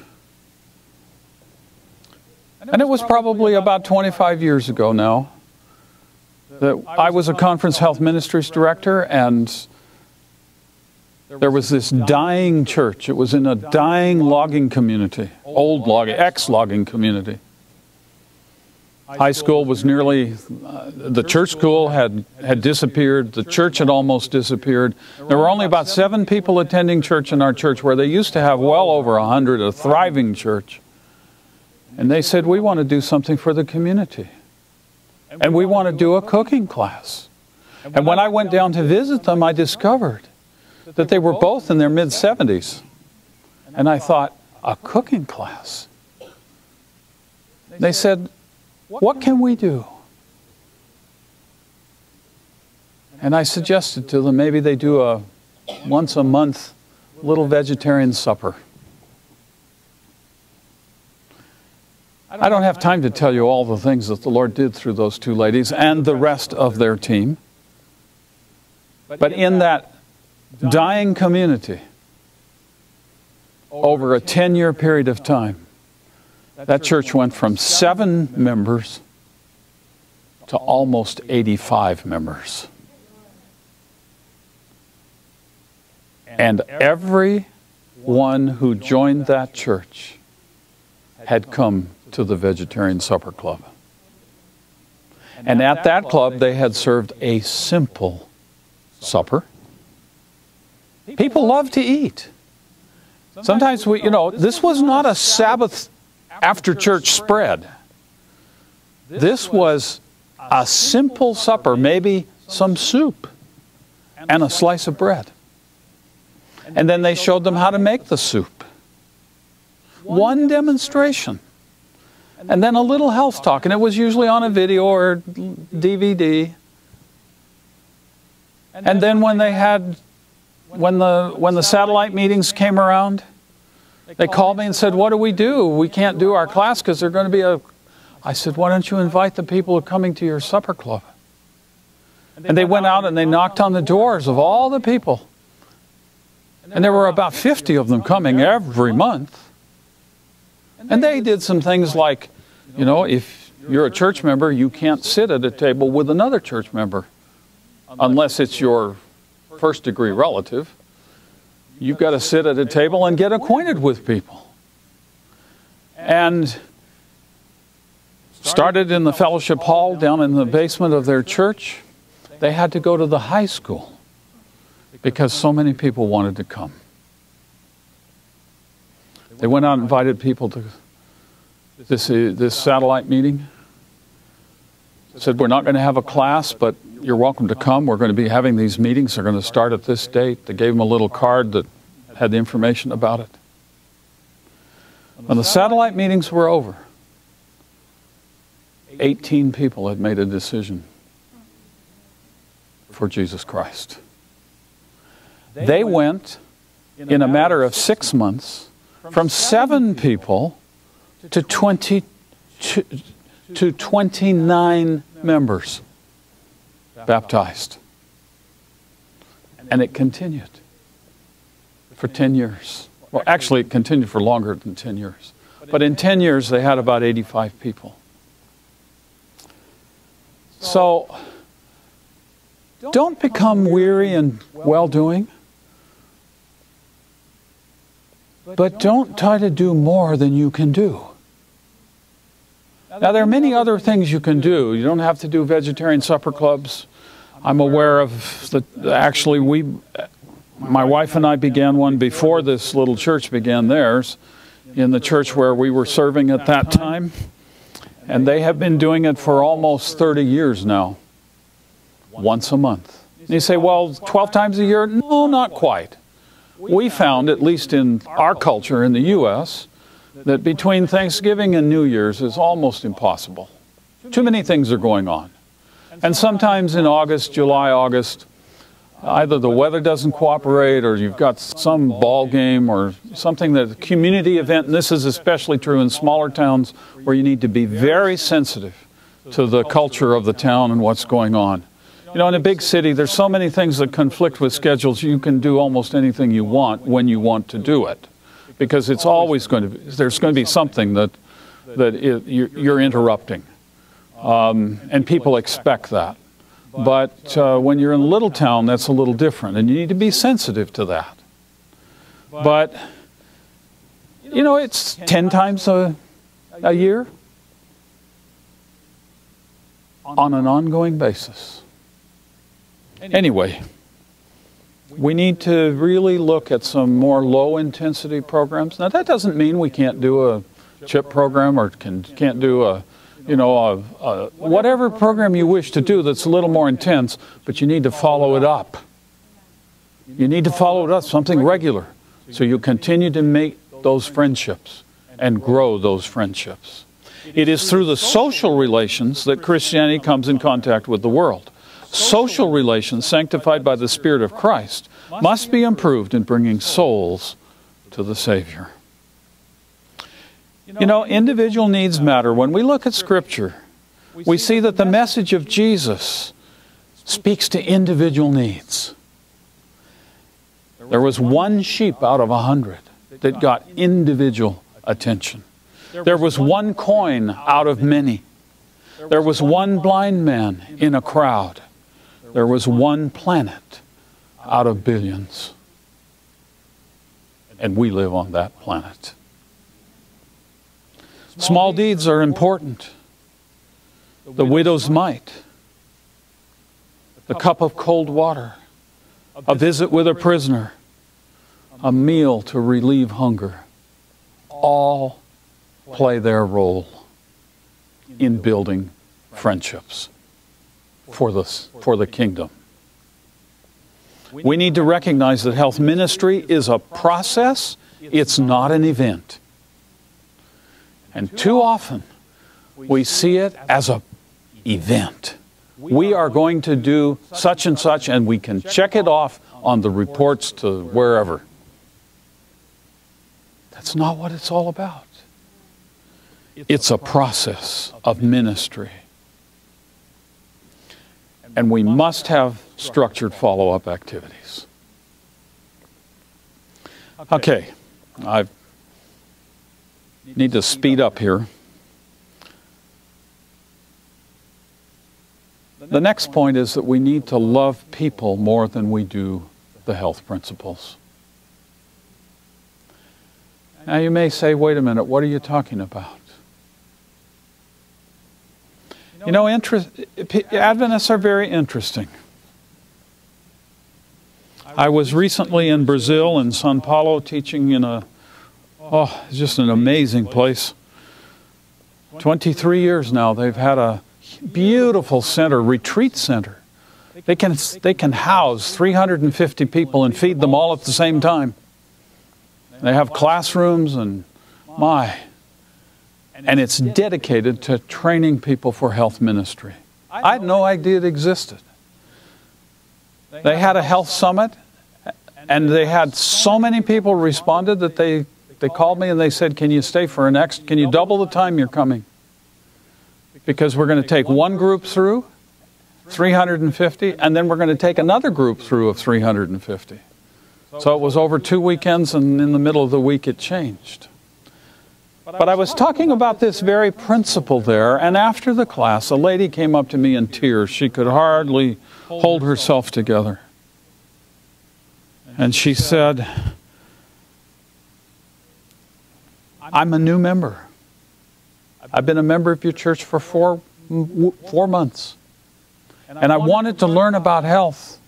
S1: And it was probably about 25 years ago now that I was a conference health ministries director and there was this dying church. It was in a dying logging community, old logging, ex-logging community. High school was nearly, uh, the church school had, had disappeared. The church had almost disappeared. There were only about seven people attending church in our church, where they used to have well over a hundred, a thriving church. And they said, We want to do something for the community. And we want to do a cooking class. And when I went down to visit them, I discovered that they were both in their mid 70s. And I thought, A cooking class? They said, what can we do? And I suggested to them maybe they do a once a month little vegetarian supper. I don't have time to tell you all the things that the Lord did through those two ladies and the rest of their team. But in that dying community, over a 10 year period of time, that church went from seven members to almost 85 members. And every one who joined that church had come to the Vegetarian Supper Club. And at that club, they had served a simple supper. People love to eat. Sometimes we, you know, this was not a Sabbath after church spread. This was a simple supper, maybe some soup and a slice of bread. And then they showed them how to make the soup. One demonstration. And then a little health talk, and it was usually on a video or DVD. And then when they had, when the, when the satellite meetings came around, they called me and said, What do we do? We can't do our class because there's going to be a. I said, Why don't you invite the people who are coming to your supper club? And they went out and they knocked on the doors of all the people. And there were about 50 of them coming every month. And they did some things like, you know, if you're a church member, you can't sit at a table with another church member unless it's your first degree relative. You've got to sit at a table and get acquainted with people. And started in the fellowship hall down in the basement of their church. They had to go to the high school because so many people wanted to come. They went out and invited people to this, uh, this satellite meeting. Said, We're not going to have a class, but you're welcome to come. We're going to be having these meetings. They're going to start at this date. They gave them a little card that had the information about it. When the satellite meetings were over, 18 people had made a decision for Jesus Christ. They went in a matter of six months from seven people to 20 to, to 29 members baptized. And it continued for 10 years. Well, actually, it continued for longer than 10 years. But in 10 years, they had about 85 people. So, don't become weary in well doing. But don't try to do more than you can do. Now, there are many other things you can do. You don't have to do vegetarian supper clubs. I'm aware of the, actually, we, my wife and I began one before this little church began theirs in the church where we were serving at that time. And they have been doing it for almost 30 years now, once a month. And you say, well, 12 times a year? No, not quite we found, at least in our culture in the U.S., that between Thanksgiving and New Year's is almost impossible. Too many things are going on. And sometimes in August, July, August, either the weather doesn't cooperate or you've got some ball game or something that a community event, and this is especially true in smaller towns where you need to be very sensitive to the culture of the town and what's going on. You know, in a big city, there's so many things that conflict with schedules. You can do almost anything you want when you want to do it, because it's always going to. Be, there's going to be something that that it, you're interrupting, um, and people expect that. But uh, when you're in a little town, that's a little different, and you need to be sensitive to that. But you know, it's ten times a a year on an ongoing basis. Anyway, we need to really look at some more low intensity programs. Now, that doesn't mean we can't do a CHIP program or can, can't do a, you know, a, a, whatever program you wish to do that's a little more intense, but you need to follow it up. You need to follow it up, something regular, so you continue to make those friendships and grow those friendships. It is through the social relations that Christianity comes in contact with the world social relations sanctified by the Spirit of Christ must be improved in bringing souls to the Savior. You know, individual needs matter. When we look at Scripture, we see that the message of Jesus speaks to individual needs. There was one sheep out of a hundred that got individual attention. There was one coin out of many. There was one blind man in a crowd. There was one planet out of billions. And we live on that planet. Small deeds are important. The widow's mite, the cup of cold water, a visit with a prisoner, a meal to relieve hunger, all play their role in building friendships for the, for the kingdom. We need to recognize that health ministry is a process, it's not an event. And too often, we see it as an event. We are going to do such and such, and we can check it off on the reports to wherever. That's not what it's all about. It's a process of ministry. And we must have structured follow up activities. Okay, I need to speed up here. The next point is that we need to love people more than we do the health principles. Now you may say, wait a minute, what are you talking about? You know, interest, Adventists are very interesting. I was recently in Brazil, in Sao Paulo, teaching in a, oh, it's just an amazing place. 23 years now, they've had a beautiful center, retreat center. They can, they can house 350 people and feed them all at the same time. They have classrooms and my, and it's dedicated to training people for health ministry. I had no idea it existed. They had a health summit, and they had so many people responded that they, they called me and they said, Can you stay for an extra, can you double the time you're coming? Because we're going to take one group through, 350, and then we're going to take another group through of 350. So it was over two weekends, and in the middle of the week it changed. But I was talking about this very principle there, and after the class, a lady came up to me in tears. She could hardly hold herself together. And she said, I'm a new member. I've been a member of your church for four, four months. And I wanted to learn about health.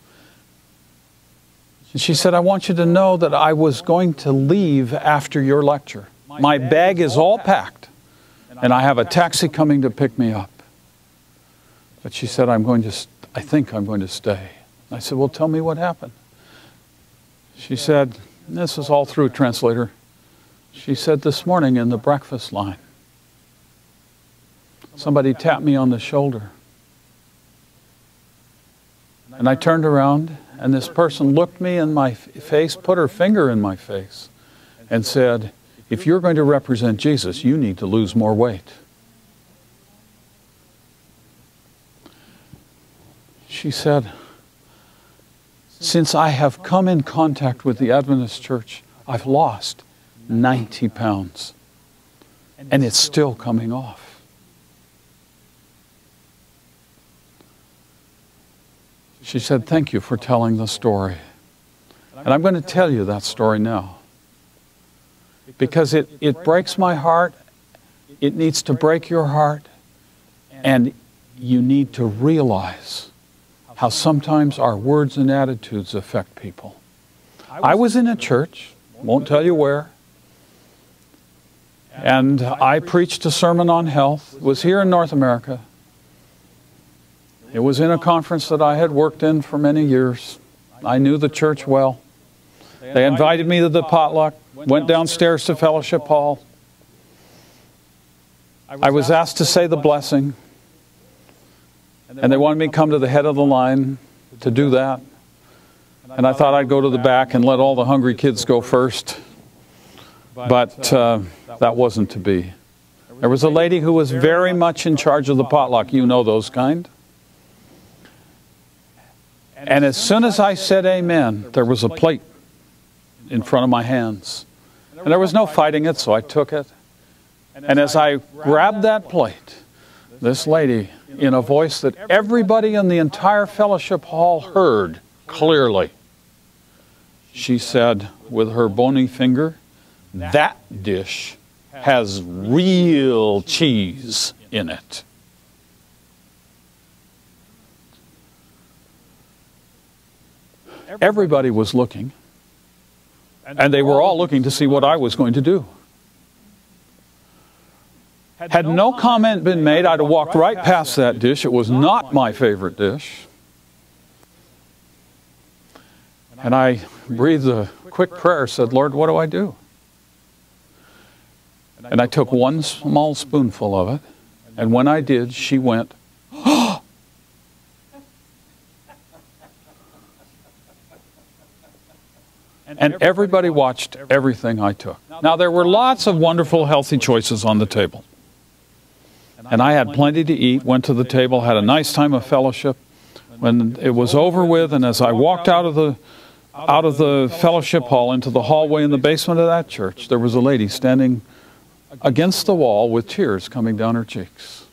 S1: And she said, I want you to know that I was going to leave after your lecture. My bag is all packed, and I have a taxi coming to pick me up. But she said, I'm going to, I think I'm going to stay. I said, Well, tell me what happened. She said, This is all through translator. She said, This morning in the breakfast line, somebody tapped me on the shoulder. And I turned around, and this person looked me in my face, put her finger in my face, and said, if you're going to represent Jesus, you need to lose more weight. She said, Since I have come in contact with the Adventist church, I've lost 90 pounds. And it's still coming off. She said, Thank you for telling the story. And I'm going to tell you that story now because it, it breaks my heart. It needs to break your heart. And you need to realize how sometimes our words and attitudes affect people. I was in a church, won't tell you where, and I preached a sermon on health. It was here in North America. It was in a conference that I had worked in for many years. I knew the church well. They invited me to the potluck, went downstairs to Fellowship Hall. I was asked to say the blessing, and they wanted me to come to the head of the line to do that. And I thought I'd go to the back and let all the hungry kids go first. But uh, that wasn't to be. There was a lady who was very much in charge of the potluck. You know those kind. And as soon as I said amen, there was a plate in front of my hands. And there was no fighting it, so I took it. And as I grabbed that plate, this lady, in a voice that everybody in the entire fellowship hall heard clearly, she said with her bony finger, That dish has real cheese in it. Everybody was looking, and they were all looking to see what I was going to do. Had no comment been made, I'd have walked right past that dish. It was not my favorite dish. And I breathed a quick prayer, said, Lord, what do I do? And I took one small spoonful of it, and when I did, she went, oh, And everybody watched everything I took. Now, there were lots of wonderful, healthy choices on the table. And I had plenty to eat, went to the table, had a nice time of fellowship. When it was over with, and as I walked out of the out of the fellowship hall into the hallway in the basement of that church, there was a lady standing against the wall with tears coming down her cheeks.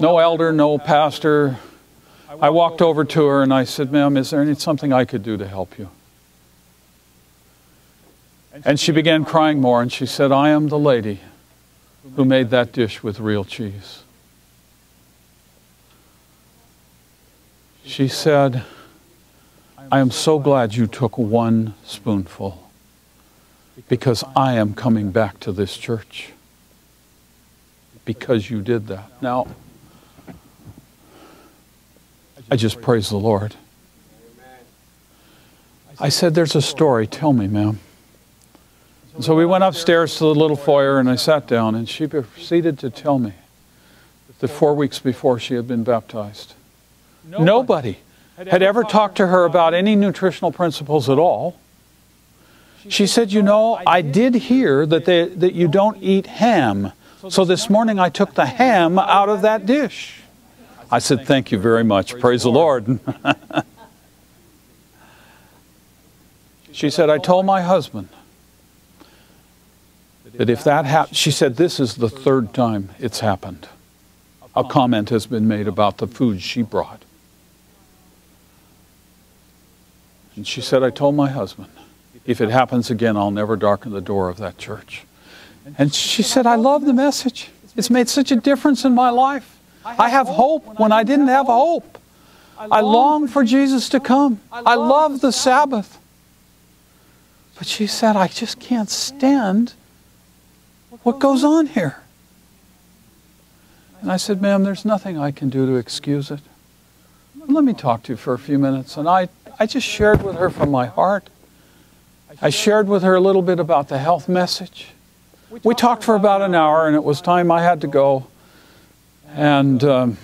S1: No elder, no pastor. I walked over to her and I said, Ma'am, is there something I could do to help you? And she began crying more and she said, I am the lady who made that dish with real cheese. She said, I am so glad you took one spoonful because I am coming back to this church because you did that. Now, I just praise the Lord. I said, There's a story. Tell me, ma'am. So we went upstairs to the little foyer and I sat down, and she proceeded to tell me that four weeks before she had been baptized, nobody had ever talked to her about any nutritional principles at all. She said, You know, I did hear that, they, that you don't eat ham. So this morning I took the ham out of that dish. I said, Thank you very much. Praise the Lord. she said, I told my husband that if that happened, she said, This is the third time it's happened. A comment has been made about the food she brought. And she said, I told my husband, if it happens again, I'll never darken the door of that church. And she said, I love the message. It's made such a difference in my life. I have hope when I didn't have hope. I long for Jesus to come. I love the Sabbath. But she said, I just can't stand what goes on here. And I said, Ma'am, there's nothing I can do to excuse it. Let me talk to you for a few minutes. And I, I just shared with her from my heart. I shared with her a little bit about the health message. We talked for about an hour, and it was time I had to go. And um,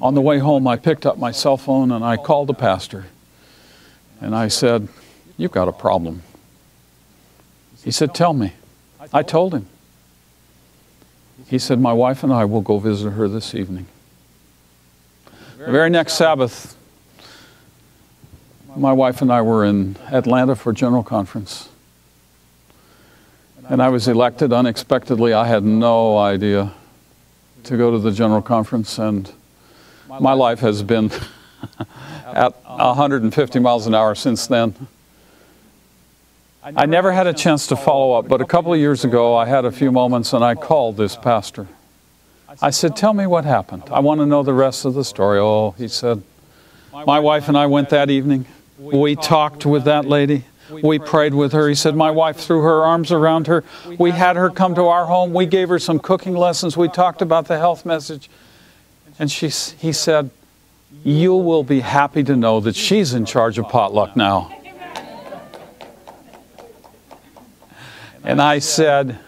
S1: on the way home, I picked up my cell phone and I called the pastor. And I said, You've got a problem. He said, Tell me. I told him. He said, My wife and I will go visit her this evening. The very next Sabbath, my wife and I were in Atlanta for General Conference. And I was elected unexpectedly. I had no idea to go to the General Conference, and my life has been at 150 miles an hour since then. I never had a chance to follow up, but a couple of years ago I had a few moments and I called this pastor. I said, Tell me what happened. I want to know the rest of the story. Oh, he said, My wife and I went that evening. We talked with that lady. We prayed with her. He said, My wife threw her arms around her. We had her come to our home. We gave her some cooking lessons. We talked about the health message. And she, he said, You will be happy to know that she's in charge of potluck now. And I said,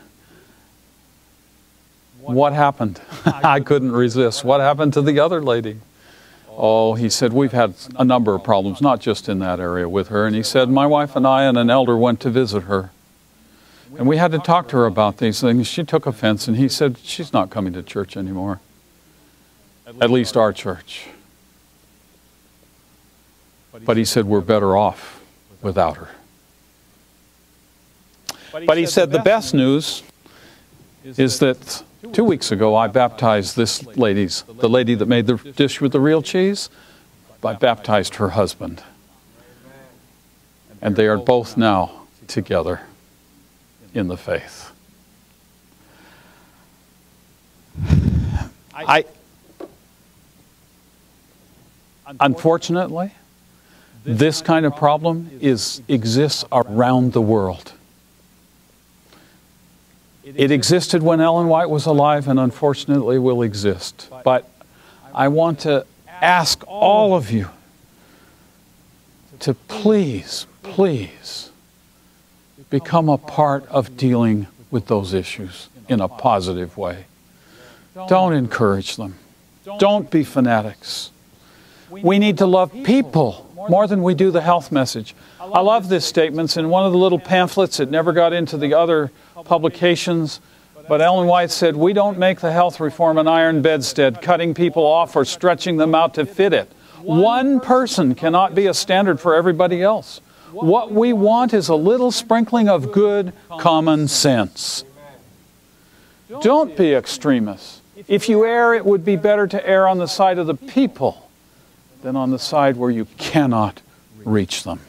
S1: What happened? I couldn't resist. What happened to the other lady? Oh, he said, We've had a number of problems, not just in that area with her. And he said, My wife and I and an elder went to visit her. And we had to talk to her about these things. She took offense, and he said, She's not coming to church anymore. At least our church. But he said, We're better off without her. But he said, The best news is that two weeks ago I baptized this lady's, the lady that made the dish with the real cheese. I baptized her husband. And they are both now together in the faith. I, unfortunately, this kind of problem is, exists around the world. It existed when Ellen White was alive and unfortunately will exist. But I want to ask all of you to please, please become a part of dealing with those issues in a positive way. Don't encourage them. Don't be fanatics. We need to love people more than we do the health message. I love this statement. It's in one of the little pamphlets. It never got into the other publications. But Ellen White said, We don't make the health reform an iron bedstead, cutting people off or stretching them out to fit it. One person cannot be a standard for everybody else. What we want is a little sprinkling of good common sense. Don't be extremists. If you err, it would be better to err on the side of the people than on the side where you cannot reach them.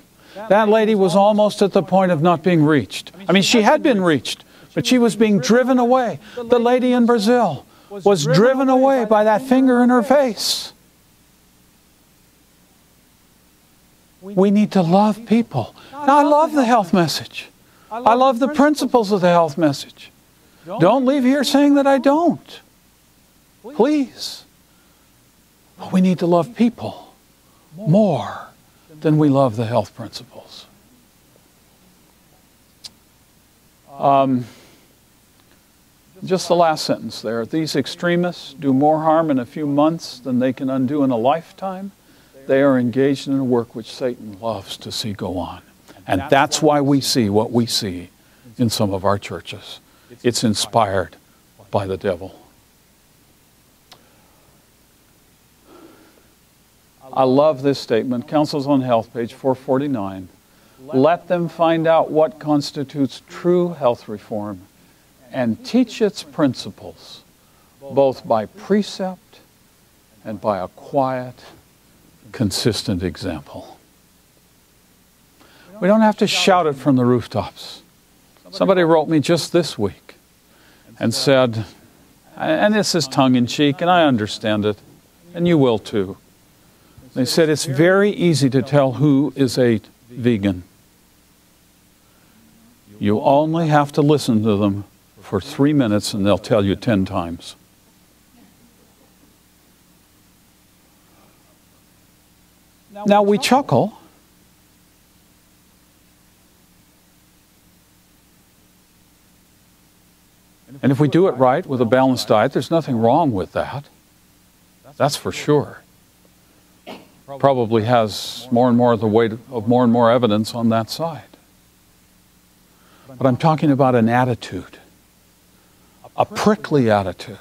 S1: That lady was almost at the point of not being reached. I mean, she had been reached, but she was being driven away. The lady in Brazil was driven away by that finger in her face. We need to love people. Now, I love the health message. I love the principles of the health message. Don't leave here saying that I don't. Please. But we need to love people more than we love the health principles. Um, just the last sentence there. These extremists do more harm in a few months than they can undo in a lifetime. They are engaged in a work which Satan loves to see go on. And that's why we see what we see in some of our churches. It's inspired by the devil. I love this statement. Counsels on Health, page 449. Let them find out what constitutes true health reform and teach its principles, both by precept and by a quiet, consistent example. We don't have to shout it from the rooftops. Somebody wrote me just this week and said, and this is tongue in cheek, and I understand it, and you will too. They said it's very easy to tell who is a vegan. You only have to listen to them for three minutes and they'll tell you ten times. Now we chuckle. And if we do it right with a balanced diet, there's nothing wrong with that. That's for sure probably has more and more of the weight of more and more evidence on that side. But I'm talking about an attitude, a prickly attitude.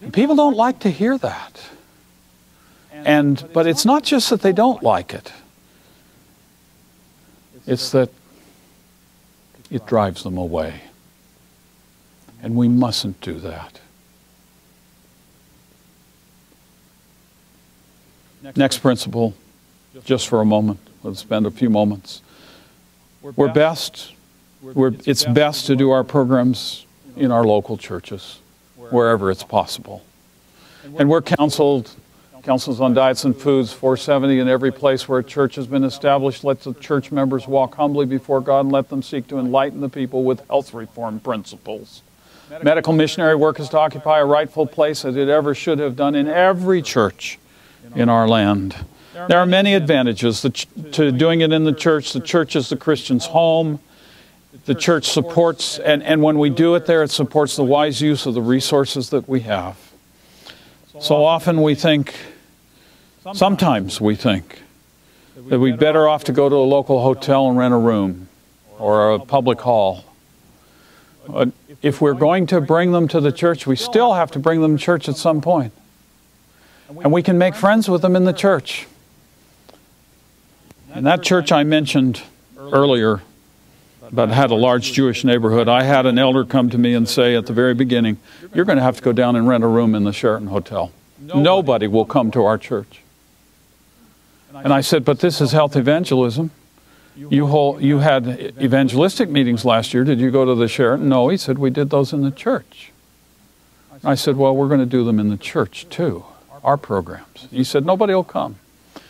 S1: And people don't like to hear that. And, but it's not just that they don't like it, it's that it drives them away. And we mustn't do that. Next principle, just for a moment, let's spend a few moments. We're best, we're, it's best to do our programs in our local churches, wherever it's possible. And we're counseled, Counsels on Diets and Foods 470 in every place where a church has been established. Let the church members walk humbly before God and let them seek to enlighten the people with health reform principles. Medical missionary work is to occupy a rightful place as it ever should have done in every church in our land. There are many advantages to doing it in the church. The church is the Christian's home. The church supports, and, and when we do it there, it supports the wise use of the resources that we have. So often we think, sometimes we think, that we'd better off to go to a local hotel and rent a room, or a public hall. But if we're going to bring them to the church, we still have to bring them to church at some point. And we can make friends with them in the church. In that church I mentioned earlier, but had a large Jewish neighborhood, I had an elder come to me and say at the very beginning, You're going to have to go down and rent a room in the Sheraton Hotel. Nobody will come to our church. And I said, But this is health evangelism. You, hold, you had evangelistic meetings last year. Did you go to the Sheraton? No. He said, We did those in the church. I said, Well, we're going to do them in the church too, our programs. He said, Nobody will come.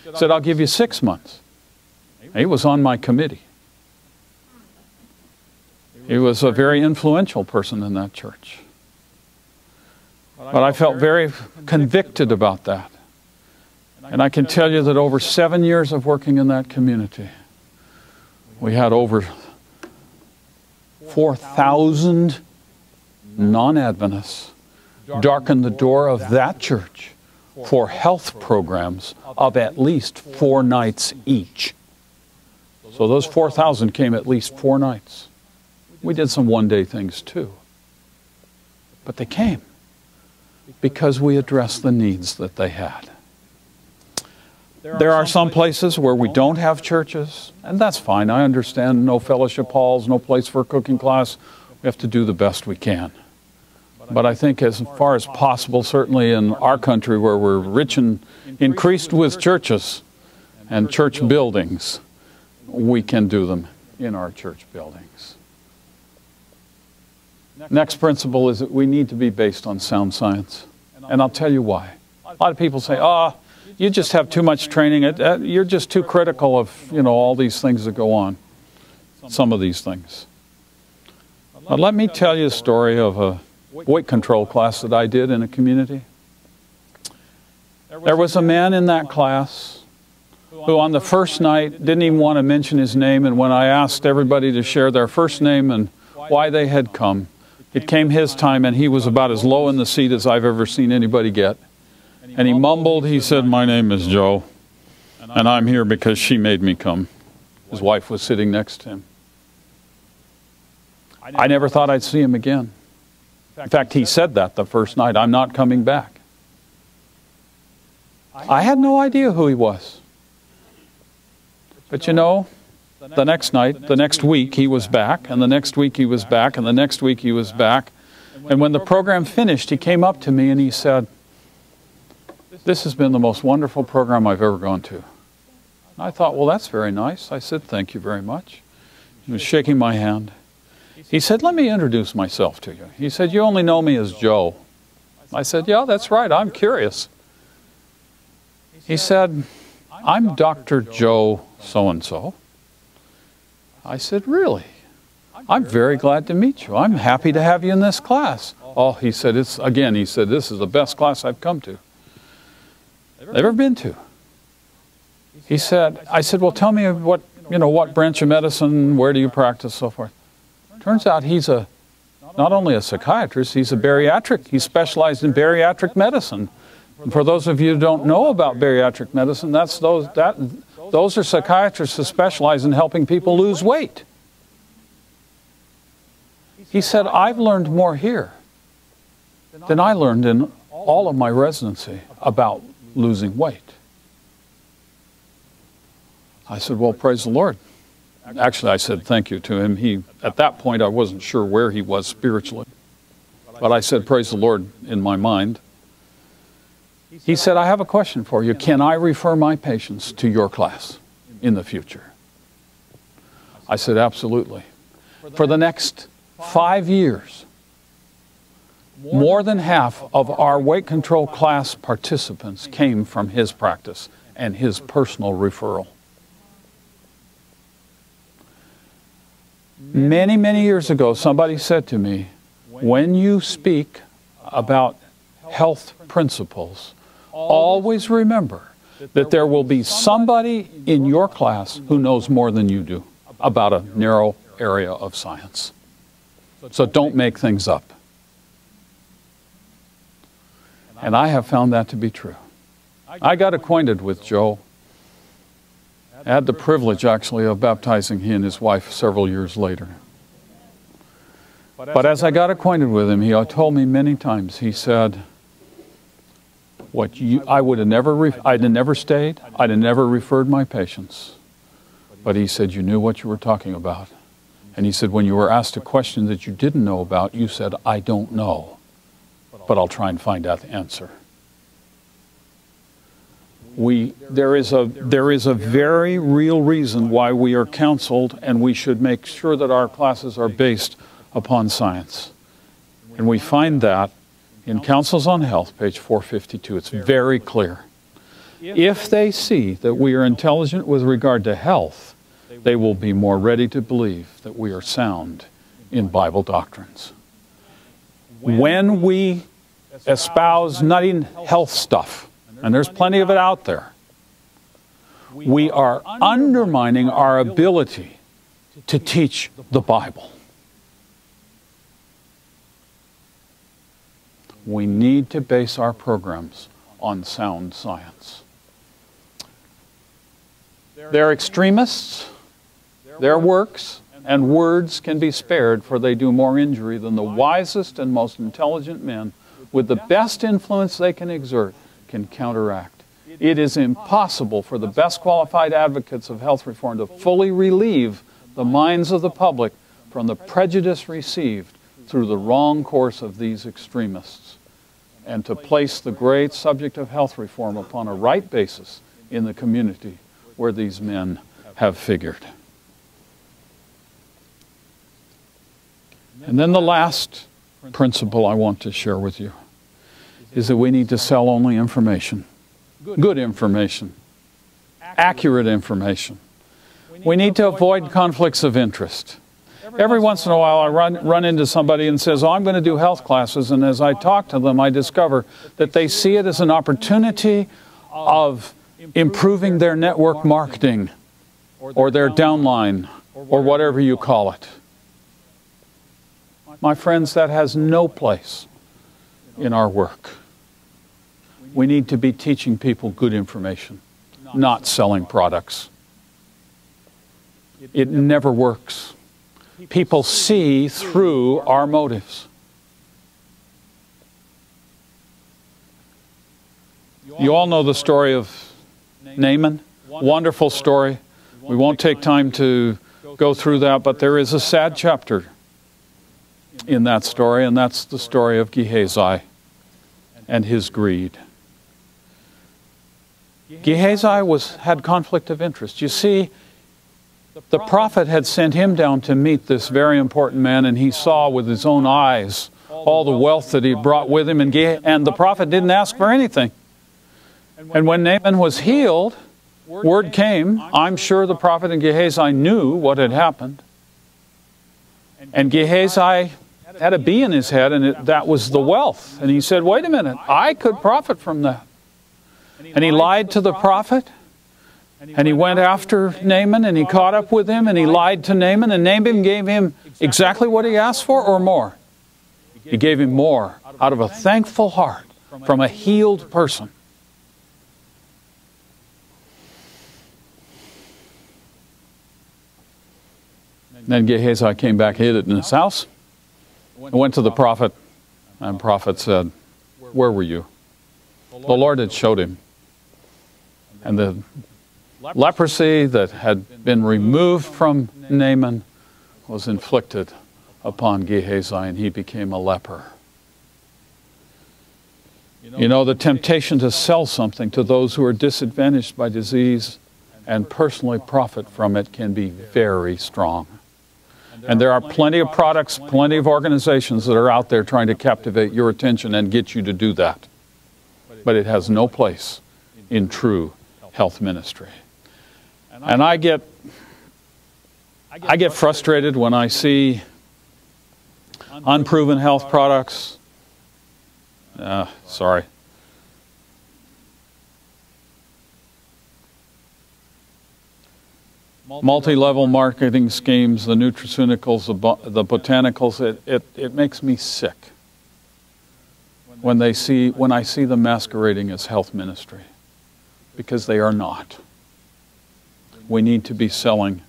S1: He said, I'll give you six months. He was on my committee. He was a very influential person in that church. But I felt very convicted about that. And I can tell you that over seven years of working in that community, we had over 4,000 non Adventists darken the door of that church for health programs of at least four nights each. So those 4,000 came at least four nights. We did some one day things too. But they came because we addressed the needs that they had. There are some places where we don't have churches, and that's fine. I understand no fellowship halls, no place for a cooking class. We have to do the best we can. But I think, as far as possible, certainly in our country where we're rich and increased with churches and church buildings, we can do them in our church buildings. Next principle is that we need to be based on sound science. And I'll tell you why. A lot of people say, ah, oh, you just have too much training. You're just too critical of, you know, all these things that go on. Some of these things. But let me tell you a story of a weight control class that I did in a community. There was a man in that class who on the first night didn't even want to mention his name, and when I asked everybody to share their first name and why they had come, it came his time, and he was about as low in the seat as I've ever seen anybody get. And he mumbled, he said, My name is Joe, and I'm here because she made me come. His wife was sitting next to him. I never thought I'd see him again. In fact, he said that the first night I'm not coming back. I had no idea who he was. But you know, the next night, the next week, he was back, and the next week he was back, and the next week he was back. And when the program finished, he came up to me and he said, This has been the most wonderful program I've ever gone to. I thought, Well, that's very nice. I said, Thank you very much. He was shaking my hand. He said, Let me introduce myself to you. He said, You only know me as Joe. I said, Yeah, that's right. I'm curious. He said, I'm Dr. Joe so and so. I said, Really? I'm very glad to meet you. I'm happy to have you in this class. Oh, he said, it's again, he said, this is the best class I've come to. I've ever been to? He said, I said, well, tell me what, you know, what branch of medicine, where do you practice, so forth. Turns out he's a, not only a psychiatrist, he's a bariatric, he's specialized in bariatric medicine. And for those of you who don't know about bariatric medicine, that's those, that, those are psychiatrists who specialize in helping people lose weight. He said, I've learned more here than I learned in all of my residency about losing weight. I said, Well, praise the Lord. Actually, I said thank you to him. He, at that point, I wasn't sure where he was spiritually. But I said, Praise the Lord in my mind. He said, I have a question for you. Can I refer my patients to your class in the future? I said, Absolutely. For the next five years, more than half of our weight control class participants came from his practice and his personal referral. Many, many years ago, somebody said to me, when you speak about health principles, always remember that there will be somebody in your class who knows more than you do about a narrow area of science. So don't make things up. And I have found that to be true. I got acquainted with Joe I had the privilege, actually, of baptizing he and his wife several years later. But as I got acquainted with him, he told me many times, he said, what you, I would have never, I'd have never stayed, I'd have never referred my patients. But he said, you knew what you were talking about. And he said, when you were asked a question that you didn't know about, you said, I don't know, but I'll try and find out the answer. We, there, is a, there is a very real reason why we are counseled, and we should make sure that our classes are based upon science. And we find that in Counsels on Health, page 452. It's very clear. If they see that we are intelligent with regard to health, they will be more ready to believe that we are sound in Bible doctrines. When we espouse nutty health stuff, and there's plenty of it out there, we are undermining our ability to teach the Bible. We need to base our programs on sound science. They're extremists, their works and words can be spared, for they do more injury than the wisest and most intelligent men, with the best influence they can exert, can counteract. It is impossible for the best qualified advocates of health reform to fully relieve the minds of the public from the prejudice received through the wrong course of these extremists, and to place the great subject of health reform upon a right basis in the community where these men have figured. And then the last principle I want to share with you is that we need to sell only information, good information, accurate information. We need to avoid conflicts of interest. Every once in a while, I run, run into somebody and says, Oh, I'm going to do health classes. And as I talk to them, I discover that they see it as an opportunity of improving their network marketing or their downline or whatever you call it. My friends, that has no place in our work. We need to be teaching people good information, not selling products. It never works. People see through our motives. You all know the story of Naaman. Wonderful story. We won't take time to go through that, but there is a sad chapter in that story, and that's the story of Gehazi and his greed. Gehazi was, had conflict of interest. You see, the prophet had sent him down to meet this very important man, and he saw with his own eyes all the wealth that he brought with him, and, and the prophet didn't ask for anything. And when Naaman was healed, word came. I'm sure the prophet and Gehazi knew what had happened. And Gehazi had a bee in his head, and it, that was the wealth. And he said, Wait a minute, I could profit from that. And he lied to the prophet, and he went after Naaman, and he caught up with him, and he lied to Naaman, and Naaman gave him exactly what he asked for or more. He gave him more out of a thankful heart from a healed person. Then Gehazi came back, hid it in his house. and went to the prophet, and the prophet said, Where were you? The Lord had showed him. And the leprosy that had been removed from Naaman was inflicted upon Gehazi, and he became a leper. You know, the temptation to sell something to those who are disadvantaged by disease and personally profit from it can be very strong. And there are plenty of products, plenty of organizations that are out there trying to captivate your attention and get you to do that. But it has no place in true health ministry. And I get I get frustrated when I see unproven health products. Uh, sorry. multi-level marketing schemes, the nutraceuticals, the, the botanicals, it, it, it makes me sick when they see when I see them masquerading as health ministry because they are not. we need to be selling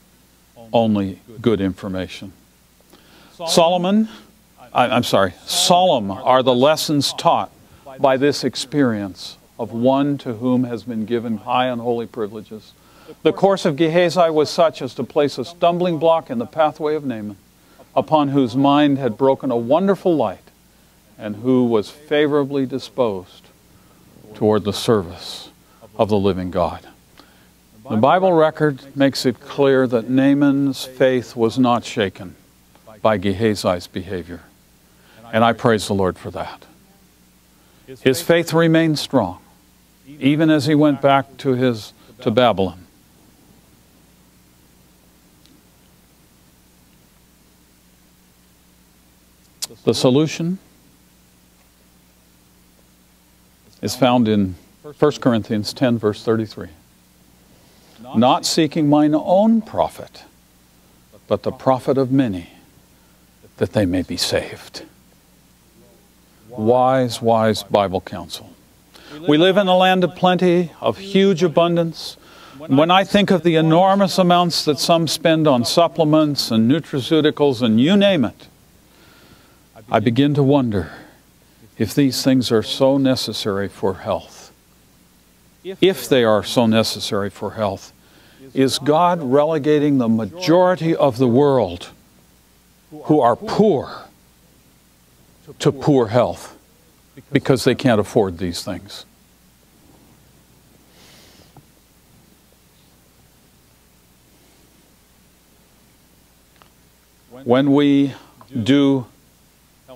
S1: only good information. Solomon, I, I'm sorry, solemn are the lessons taught by this experience of one to whom has been given high and holy privileges. The course of Gehazi was such as to place a stumbling block in the pathway of Naaman, upon whose mind had broken a wonderful light, and who was favorably disposed toward the service of the living God. The Bible record makes it clear that Naaman's faith was not shaken by Gehazi's behavior. And I praise the Lord for that. His faith remained strong, even as he went back to, his, to Babylon. The solution is found in 1 Corinthians 10, verse 33. Not seeking mine own profit, but the profit of many, that they may be saved. Wise, wise Bible counsel. We live in a land of plenty, of huge abundance. When I think of the enormous amounts that some spend on supplements and nutraceuticals and you name it, I begin to wonder if these things are so necessary for health. If they are so necessary for health, is God relegating the majority of the world who are poor to poor health because they can't afford these things? When we do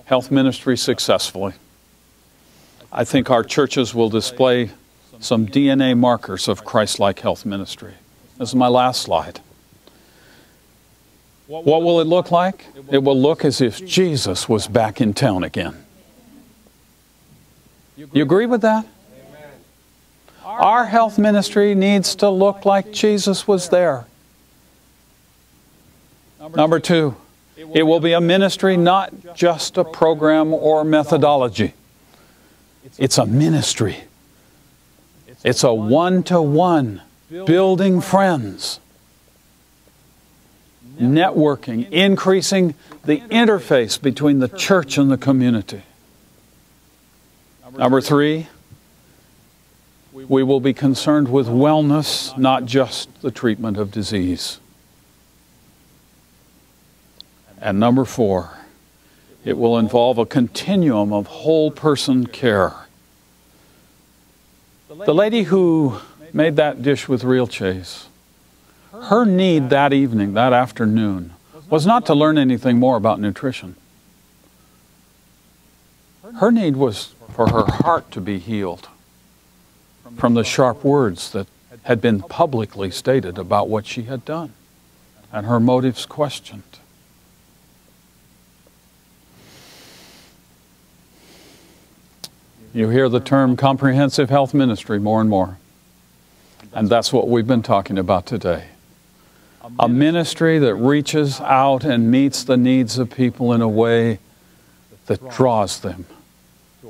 S1: health ministry successfully, I think our churches will display some DNA markers of Christ like health ministry. This is my last slide. What will it look like? It will look as if Jesus was back in town again. You agree with that? Our health ministry needs to look like Jesus was there. Number two, it will be a ministry, not just a program or methodology. It's a ministry. It's a one to one building friends, networking, increasing the interface between the church and the community. Number three, we will be concerned with wellness, not just the treatment of disease. And number four, it will involve a continuum of whole person care. The lady who made that dish with real chase, her need that evening, that afternoon, was not to learn anything more about nutrition. Her need was for her heart to be healed from the sharp words that had been publicly stated about what she had done and her motives questioned. You hear the term comprehensive health ministry more and more. And that's what we've been talking about today. A ministry that reaches out and meets the needs of people in a way that draws them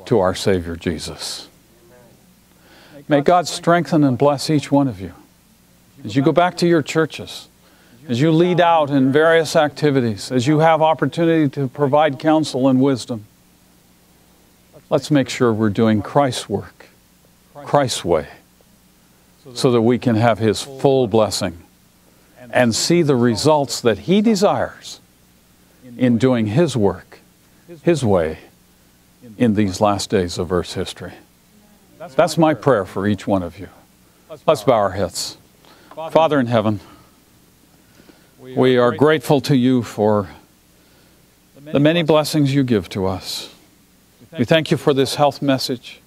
S1: to our Savior Jesus. May God strengthen and bless each one of you as you go back to your churches, as you lead out in various activities, as you have opportunity to provide counsel and wisdom. Let's make sure we're doing Christ's work, Christ's way, so that we can have His full blessing and see the results that He desires in doing His work, His way, in these last days of Earth's history. That's my prayer for each one of you. Let's bow our heads. Father in heaven, we are grateful to you for the many blessings you give to us. We thank you for this health message,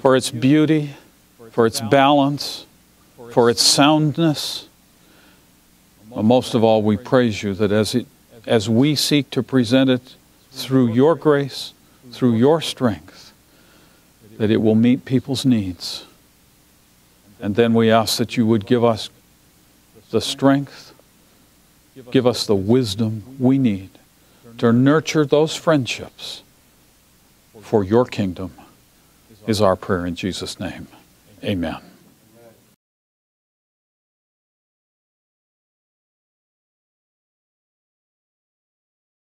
S1: for its beauty, for its balance, for its soundness. But most of all, we praise you that as, it, as we seek to present it through your grace, through your strength, that it will meet people's needs. And then we ask that you would give us the strength, give us the wisdom we need to nurture those friendships for your kingdom is our prayer in Jesus' name. Amen.